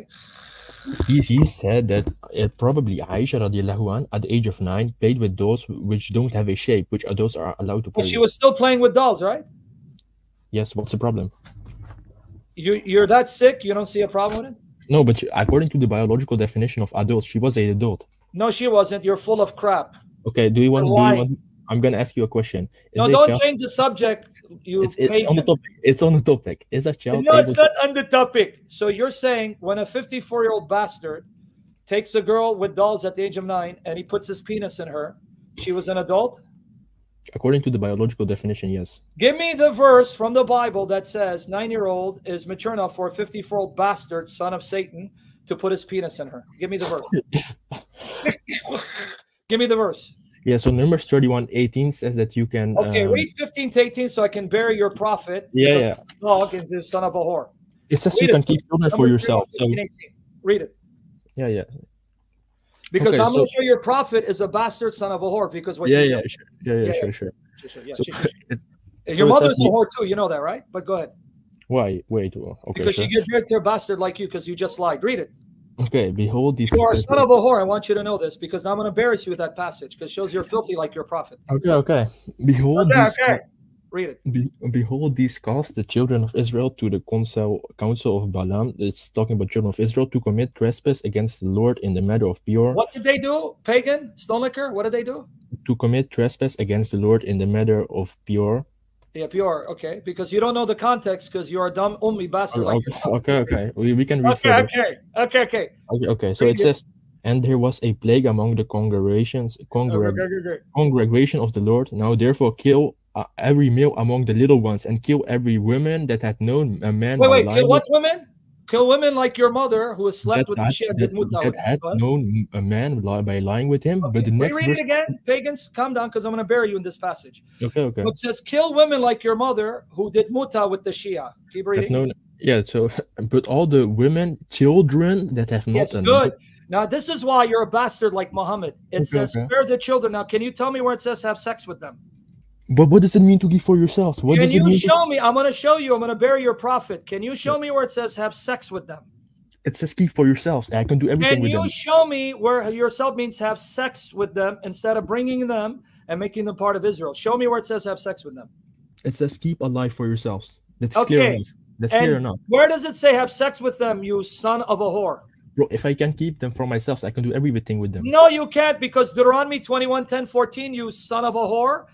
he, he said that uh, probably Aisha radiallahu an, at the age of nine played with dolls which don't have a shape, which adults are allowed to play But she with. was still playing with dolls, right? Yes, what's the problem? You you're that sick, you don't see a problem with it? No, but according to the biological definition of adults, she was an adult. No, she wasn't. You're full of crap. Okay, do you want? To do you want? I'm gonna ask you a question. Is No, don't child, change the subject. You it's it's on the topic. It's on the topic. Is a child No, it's to- not on the topic. So you're saying when a 54 year old bastard takes a girl with dolls at the age of nine and he puts his penis in her, she was an adult? according to the biological definition? Yes. Give me the verse from the Bible that says nine year old is mature enough for a 54 year old bastard, son of Satan, to put his penis in her. Give me the verse. Give me the verse. Yeah. So Numbers 31, 18 says that you can. Okay, um, read 15 to 18 so I can bury your prophet. Yeah, yeah. Dog is the son of a whore. It says read you it. can keep children for yourself. 31, So 15, 18. Read it. yeah, yeah. Because Okay, I'm going so- to show your prophet is a bastard son of a whore. Because what Yeah, you yeah, sure. yeah, yeah, Yeah, sure, sure. Sure, sure, yeah, So sure, sure, sure. it's And so your it's mother's a whore too. You know that, right? But go ahead. why? Wait, well, okay, Because sure. she gives birth to a bastard like you because you just lied. Read it. Okay. Behold, these. You are son of a whore. I want you to know this because I'm going to embarrass you with that passage because it shows you're filthy like your prophet. Okay, okay. Behold, Okay, these. okay. Read it. Be, behold, these cast the children of Israel to the counsel, counsel of Balaam. It's talking about children of Israel to commit trespass against the Lord in the matter of Peor. What did they do? Pagan? Stone licker? What did they do? To commit trespass against the Lord in the matter of Peor. Yeah, Peor. Okay. Because you don't know the context because you're a dumb, only bastard like Okay, okay, okay. We, we can read Okay, further. okay, okay, okay. Okay, okay. So it says, and there was a plague among the congregations, Okay, congreg- okay, congregation of the Lord. Now therefore kill uh, every male among the little ones, and kill every woman that had known a man. Wait, wait. Kill what women? Kill women like your mother who has slept that with shit that, did muta that with. had ahead. known a man by lying with him. But the next Reread verse. it again, pagans. Calm down, because I'm going to bury you in this passage. Okay, okay. It says, "Kill women like your mother who did muta with the Shia." Keep That reading. known, yeah. So, but all the women, children that have not Yes, done good. Now this is why you're a bastard like Muhammad. It Okay, says, okay. "Spare the children." Now, can you tell me where it says have sex with them? But what does it mean to give for yourselves? What can does it you mean? to- show me? I'm going to show you. I'm going to bury your prophet. Can you show me where it says have sex with them? it says keep for yourselves. I can do everything Can you them. show me where yourself means have sex with them instead of bringing them and making them part of Israel? Show me where it says have sex with them. It says keep alive for yourselves. That's Okay. clear enough. That's clear And enough. where does it say have sex with them, you son of a whore? Bro, if I can keep them for myself, I can do everything with them. No, you can't because Deuteronomy 21 10 14, you son of a whore,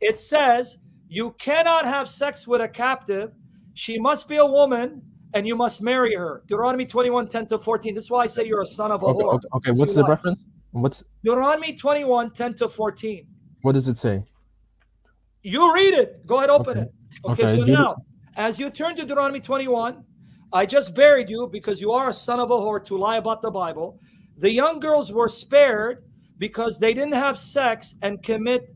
it says you cannot have sex with a captive. She must be a woman and you must marry her. Deuteronomy 21 10 to 14. This is why I say you're a son of a Okay, whore. okay, okay. What's the reference? What's Deuteronomy 21 10 to 14. what does it say? You read it. Go ahead, open Okay. it. Okay, Okay, so now, as you turn to Deuteronomy 21, I just buried you because you are a son of a whore to lie about the Bible. The young girls were spared because they didn't have sex and commit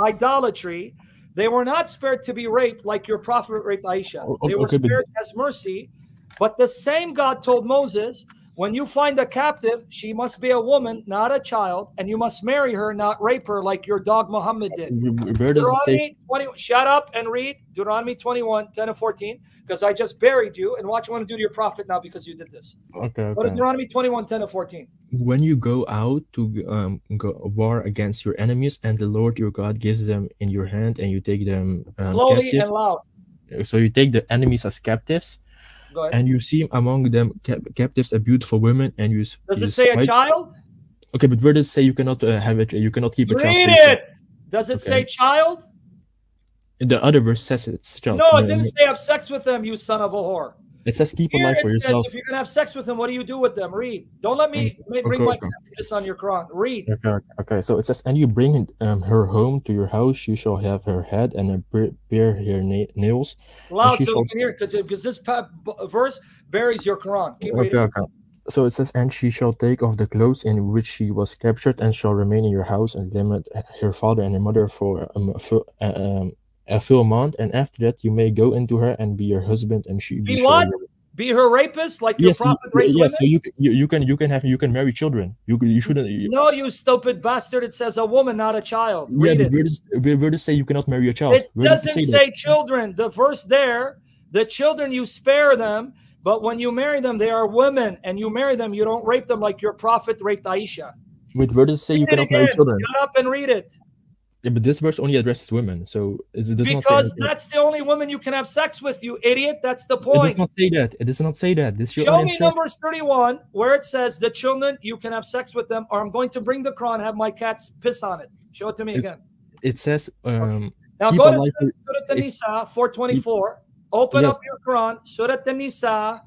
idolatry. They were not spared to be raped like your prophet raped Aisha. They were okay, but- spared as mercy. But the same God told Moses, when you find a captive, she must be a woman, not a child, and you must marry her, not rape her like your dog Muhammad did. Where does it say? Deuteronomy 20, shut up and read Deuteronomy 21, 10 and 14, because I just buried you. And watch what I'm going to do to your prophet now because you did this. Okay, Go to. Deuteronomy 21, 10 and 14. When you go out to um, go war against your enemies, and the Lord your God gives them in your hand, and you take them um, Slowly captive. and loud. So you take the enemies as captives. And you see among them cap- captives a beautiful woman, and you. Does it say a child? Okay, but where does it say you cannot uh, have it? You cannot keep a child. Read it. Does it Okay. say child? The other verse says it's child. No, it didn't say have sex with them, you son of a whore. It says keep Here alive it for yourself. if you're to have sex with them, what do you do with them? Read. Don't let me Okay, bring okay, my okay. this on your Quran. Read. Okay, okay, okay. So it says, and you bring um, her home to your house. You shall have her head and bear her na- nails. Loud so shall- we can hear because this verse buries your Quran. Keep Okay, reading. okay. So it says, and she shall take off the clothes in which she was captured, and shall remain in your house, and limit her father and her mother for um, a full, uh, um, a full month. And after that, you may go into her and be your husband, and she Be shall- what? Be her rapist like your Yes, you- prophet raped yes. women? So you, you you can you can have you can marry children. You you shouldn't. You, No, you stupid bastard. It says a woman, not a child. yeah, Read but it. where does where, does say you cannot marry a child? It Where does doesn't that? say children. The verse there, the children you spare them, but when you marry them, they are women, and you marry them, you don't rape them like your prophet raped Aisha. Wait, where does it say you Read it cannot marry children? Shut up and read it. Yeah, but this verse only addresses women, so is it does not say Because that's the only woman you can have sex with, you idiot. That's the point. it does not say that. It does not say that. This Show me Numbers 31 where it says the children you can have sex with them, or I'm going to bring the Quran, have my cats piss on it. Show it to me It's- again. It says um Now go to Surah An-Nisa 424. Open Yes. up your Quran, Surah An-Nisa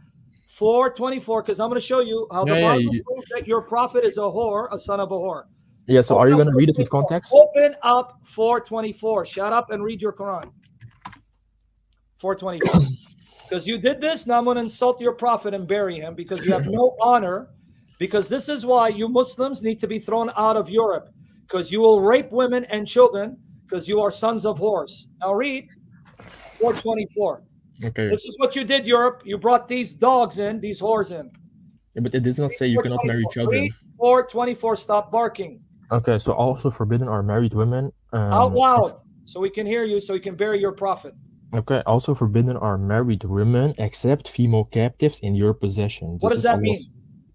424, because I'm going to show you how the Yeah, yeah, Bible you- proves that your prophet is a whore, a son of a whore. Yeah. So are you gonna read it with context? Open up 424. Shut up and read your Quran. 424. Because you did this, now I'm going to insult your prophet and bury him because you have no honor. Because this is why you Muslims need to be thrown out of Europe. Because you will rape women and children because you are sons of whores. Now read 424. Okay, This is what you did, Europe. You brought these dogs in, these whores in. Yeah, but it does not say you cannot marry children. Read 24, 24, stop barking. Okay, so also forbidden are married women. Um, Out loud so we can hear you so we can bury your prophet. Okay, also forbidden are married women except female captives in your possession. What does that Allah's- mean?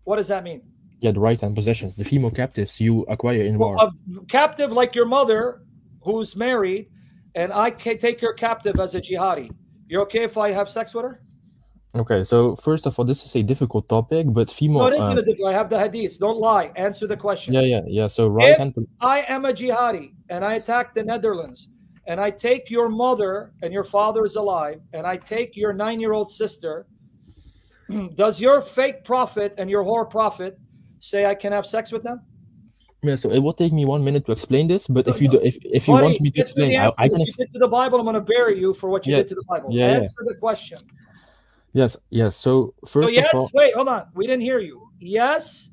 What does that mean? Yeah, the right hand possessions. The female captives you acquire in Well, war. a captive like your mother who's married and I can take her captive as a jihadi. You're okay if I have sex with her? Okay, so first of all, this is a difficult topic, but female. No, it um, a difference. I have the hadith. Don't lie. Answer the question. yeah, yeah, yeah. So right If hand. I am a jihadi and I attack the Netherlands and I take your mother and your father is alive and I take your nine year old sister, does your fake prophet and your whore prophet say I can have sex with them? Yeah, so it will take me one minute to explain this, but No, if you no. do, if if you Buddy, want me to get to the explain, I. I If can. you Ex- get to the Bible, I'm going to bury you for what you Yeah, did to the Bible. yeah, yeah. Answer the question. Yes, yes. So first so yes, of all, wait, hold on. We didn't hear you. Yes.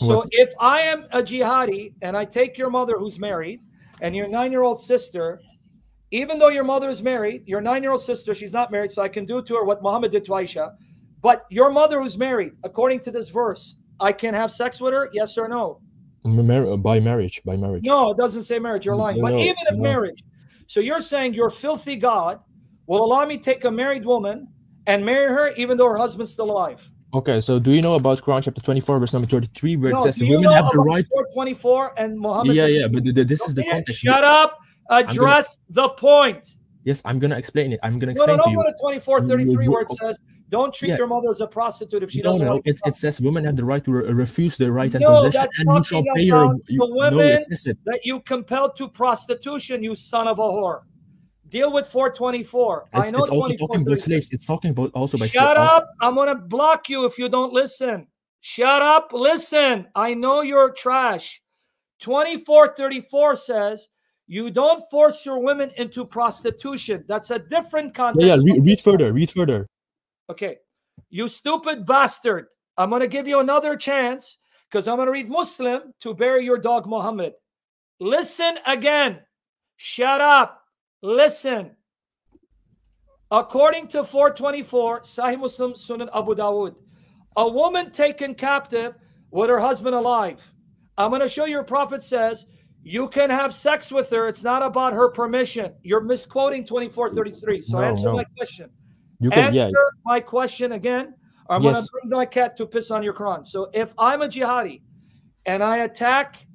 So What? if I am a jihadi and I take your mother who's married and your nine-year-old sister, even though your mother is married, your nine-year-old sister, she's not married, so I can do to her what Muhammad did to Aisha. But your mother who's married, according to this verse, I can have sex with her, yes or no? mar- uh, by marriage, by marriage. No, it doesn't say marriage. You're lying. But even if no. marriage, so you're saying your filthy God will allow me to take a married woman and marry her even though her husband's still alive. Okay, so do you know about Quran chapter twenty-four, verse number thirty-three, where it says women have the right? 424 and Muhammad. Yeah, yeah, but th- th- this is the Okay, context. Shut up. Address the point. Yes, I'm gonna explain it. I'm gonna No, no, explain to you. go to 2433 where it says, don't treat Yeah. your mother as a prostitute if she No, doesn't no, it, it says women have the right to re- refuse the right and No, possession, and you shall pay your. You, the no, it it. that you compelled to prostitution, you son of a whore. Deal with 424. It's, I know it's also talking about slaves. It's talking about also by Shut up. I'm going to block you if you don't listen. Shut up. Listen. I know you're trash. 2434 says you don't force your women into prostitution. That's a different context. Yeah, yeah. Read, read further. Read further. Okay. You stupid bastard. I'm going to give you another chance because I'm going to read Muslim to bury your dog Muhammad. Listen again. Shut up. Listen. According to 424, Sahih Muslim Sunan Abu Dawud, a woman taken captive with her husband alive. I'm going to show your prophet says you can have sex with her. It's not about her permission. You're misquoting 2433. So No, answer no. my question. You can, Answer yeah. my question again, or I'm going to bring my cat to piss on your Quran. So if I'm a jihadi and I attack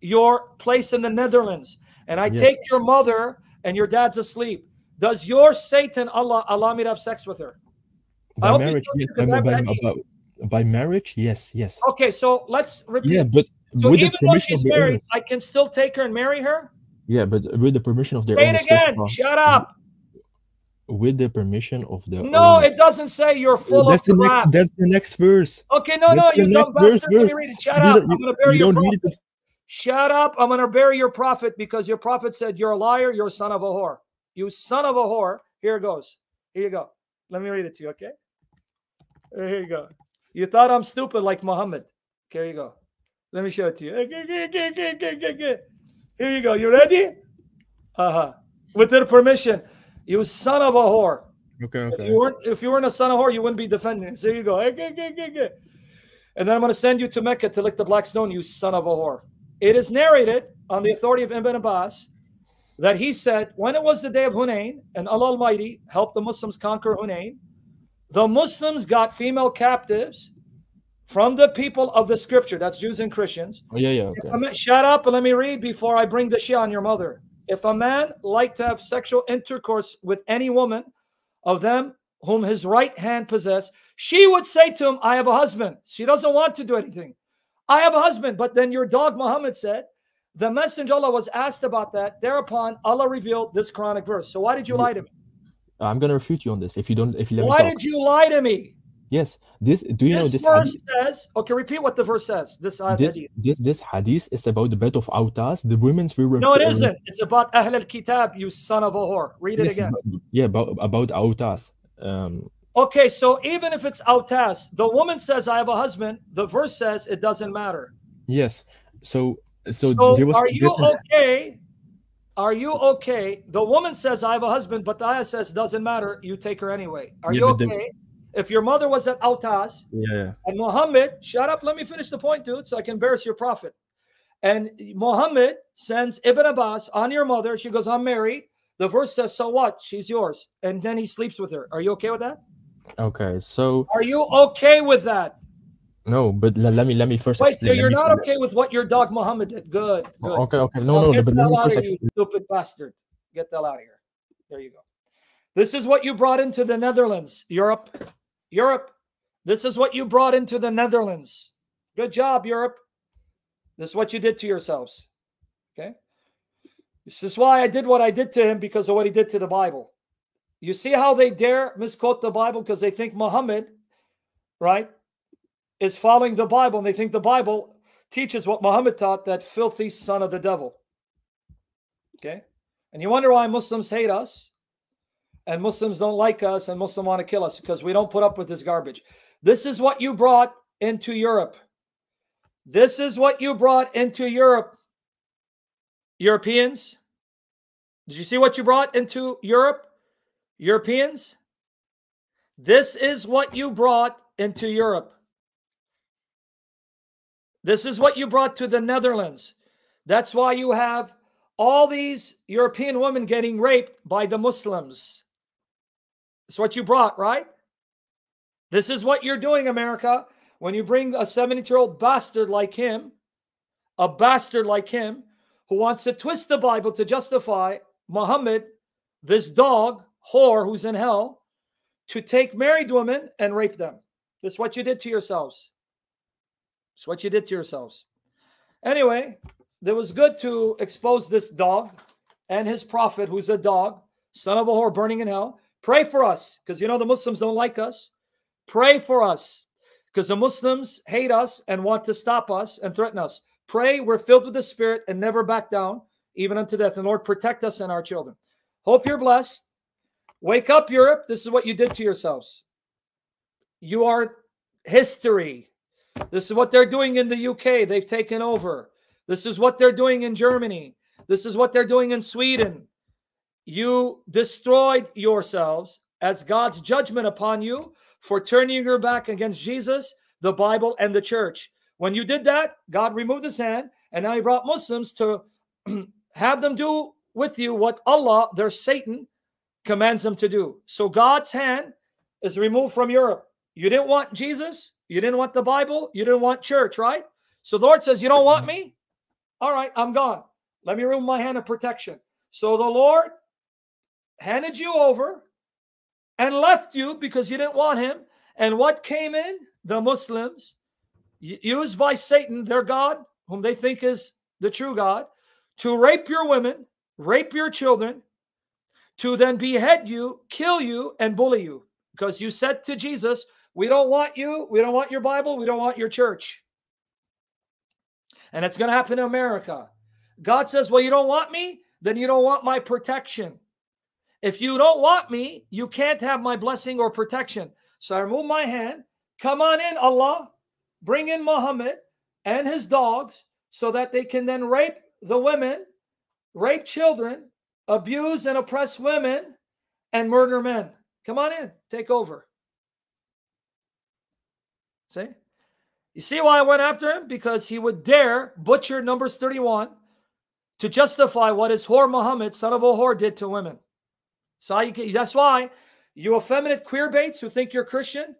your place in the Netherlands and I Yes. take your mother and your dad's asleep, does your Satan Allah allow me to have sex with her? I By hope marriage, yes. By, by, had- by, by marriage, yes, yes. Okay, so let's repeat. Yeah, but so with the even though permission of she's the married, owners. I can still take her and marry her? Yeah, but with the permission of their Say it again. Shut up. With the permission of the No, owners. it doesn't say you're full that's of the crap. next. That's the next verse. Okay, no, no, you the dumb next verse, bastard. Let me read it. Shut You up. don't- I'm going to bury you your don't read prophet. it. Shut up. I'm going to bury your prophet because your prophet said you're a liar. You're a son of a whore. You son of a whore. Here it goes. Here you go. Let me read it to you, okay? Uh, Here you go. You thought I'm stupid like Muhammad. Here you go. Let me show it to you. Okay, okay, okay, okay, okay, okay, okay. Here you go. You ready? Uh huh. With their permission. You son of a whore. Okay, If you weren't if you weren't a son of a whore, you wouldn't be defending. So you go, and then I'm going to send you to Mecca to lick the black stone, you son of a whore. It is narrated on the authority of Ibn Abbas that he said when it was the day of Hunain and Allah Almighty helped the Muslims conquer Hunain, the Muslims got female captives from the people of the Scripture. That's Jews and Christians. Oh, yeah, yeah. Okay. man- shut up and let me read before I bring the shit on your mother. If a man like to have sexual intercourse with any woman of them whom his right hand possess, she would say to him, I have a husband. She doesn't want to do anything. I have a husband. But then your dog Muhammad said, the messenger Allah was asked about that. Thereupon Allah revealed this Quranic verse. So why did you lie to me? I'm gonna refute you on this if you don't. If you let Why me talk. did you lie to me? Yes. This. Do you know This this? verse hadith- says, okay, repeat what the verse says. This ayat this, hadith. this this hadith is about the bed of Autas. The women's were No, it isn't. It's about Ahl al Kitab, you son of a whore. Read it Yes, again. yeah, about about Autas. Um, Okay, so even if it's autas, the woman says, I have a husband. The verse says it doesn't matter. yes. So so, So there was are you okay? Are you okay? The woman says, I have a husband, but the ayah says doesn't matter. You take her anyway. Are Yeah, you but the- okay If your mother was at Autas Yeah. and Muhammad, shut up, let me finish the point, dude, so I can embarrass your prophet. And Muhammad sends Ibn Abbas on your mother. She goes, I'm married. The verse says, So what? She's yours. And then he sleeps with her. Are you okay with that? Okay. So Are you okay with that? no, but le- let me let me first Wait, explain. so you're not okay with what your dog Muhammad did? Good, good. Okay. Okay. No. No. get But the let me hell out first you stupid bastard. Get the hell out of here. There you go. This is what you brought into the Netherlands, Europe. Europe. This is what you brought into the Netherlands. Good job, Europe. This is what you did to yourselves. Okay. This is why I did what I did to him because of what he did to the Bible. You see how they dare misquote the Bible because they think Muhammad, right, is following the Bible and they think the Bible teaches what Muhammad taught that filthy son of the devil. Okay. And you wonder why Muslims hate us and Muslims don't like us and Muslims want to kill us because we don't put up with this garbage. This is what you brought into Europe. This is what you brought into Europe. Europeans. Did you see what you brought into Europe? Europeans. This is what you brought into Europe. This is what you brought to the Netherlands. That's why you have all these European women getting raped by the Muslims. It's what you brought, right? This is what you're doing, America. When you bring a 70 year old bastard like him, a bastard like him, who wants to twist the Bible to justify Muhammad, this dog, whore who's in hell, to take married women and rape them. This is what you did to yourselves. It's what you did to yourselves. Anyway, it was good to expose this dog and his prophet, who's a dog, son of a whore burning in hell. Pray for us, because you know the Muslims don't like us. Pray for us, because the Muslims hate us and want to stop us and threaten us. Pray we're filled with the Spirit and never back down, even unto death. And Lord, protect us and our children. Hope you're blessed. Wake up, Europe. This is what you did to yourselves. You are history. This is what they're doing in the UK. They've taken over. This is what they're doing in Germany. This is what they're doing in Sweden. You destroyed yourselves as God's judgment upon you for turning your back against Jesus, the Bible, and the church. When you did that, God removed his hand, and now he brought Muslims to have them do with you what Allah, their Satan, commands them to do. So God's hand is removed from Europe. You didn't want Jesus, you didn't want the Bible, you didn't want church, right? So the Lord says, You don't want me? All right, I'm gone. Let me remove my hand of protection. So the Lord handed you over and left you because you didn't want him. And what came in? The Muslims, used by Satan, their God, whom they think is the true God, to rape your women, rape your children, to then behead you, kill you, and bully you. Because you said to Jesus, We don't want you, we don't want your Bible, we don't want your church. And it's going to happen in America. God says, Well, you don't want me? Then you don't want my protection. If you don't want me, you can't have my blessing or protection. So I remove my hand. Come on in, Allah. Bring in Muhammad and his dogs so that they can then rape the women, rape children, abuse and oppress women, and murder men. Come on in, take over. See? You see why I went after him? Because he would dare butcher Numbers 31 to justify what his whore Muhammad, son of a whore, did to women. So you, that's why you effeminate queer baits who think you're Christian,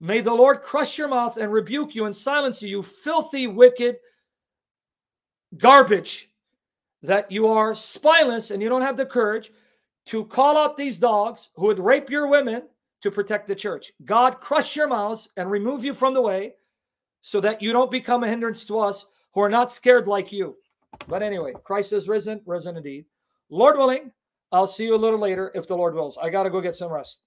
may the Lord crush your mouth and rebuke you and silence you, you filthy, wicked garbage that you are spineless and you don't have the courage to call out these dogs who would rape your women to protect the church. God crush your mouths and remove you from the way so that you don't become a hindrance to us who are not scared like you. But anyway, Christ is risen, risen indeed. Lord willing, I'll see you a little later if the Lord wills. I got to go get some rest.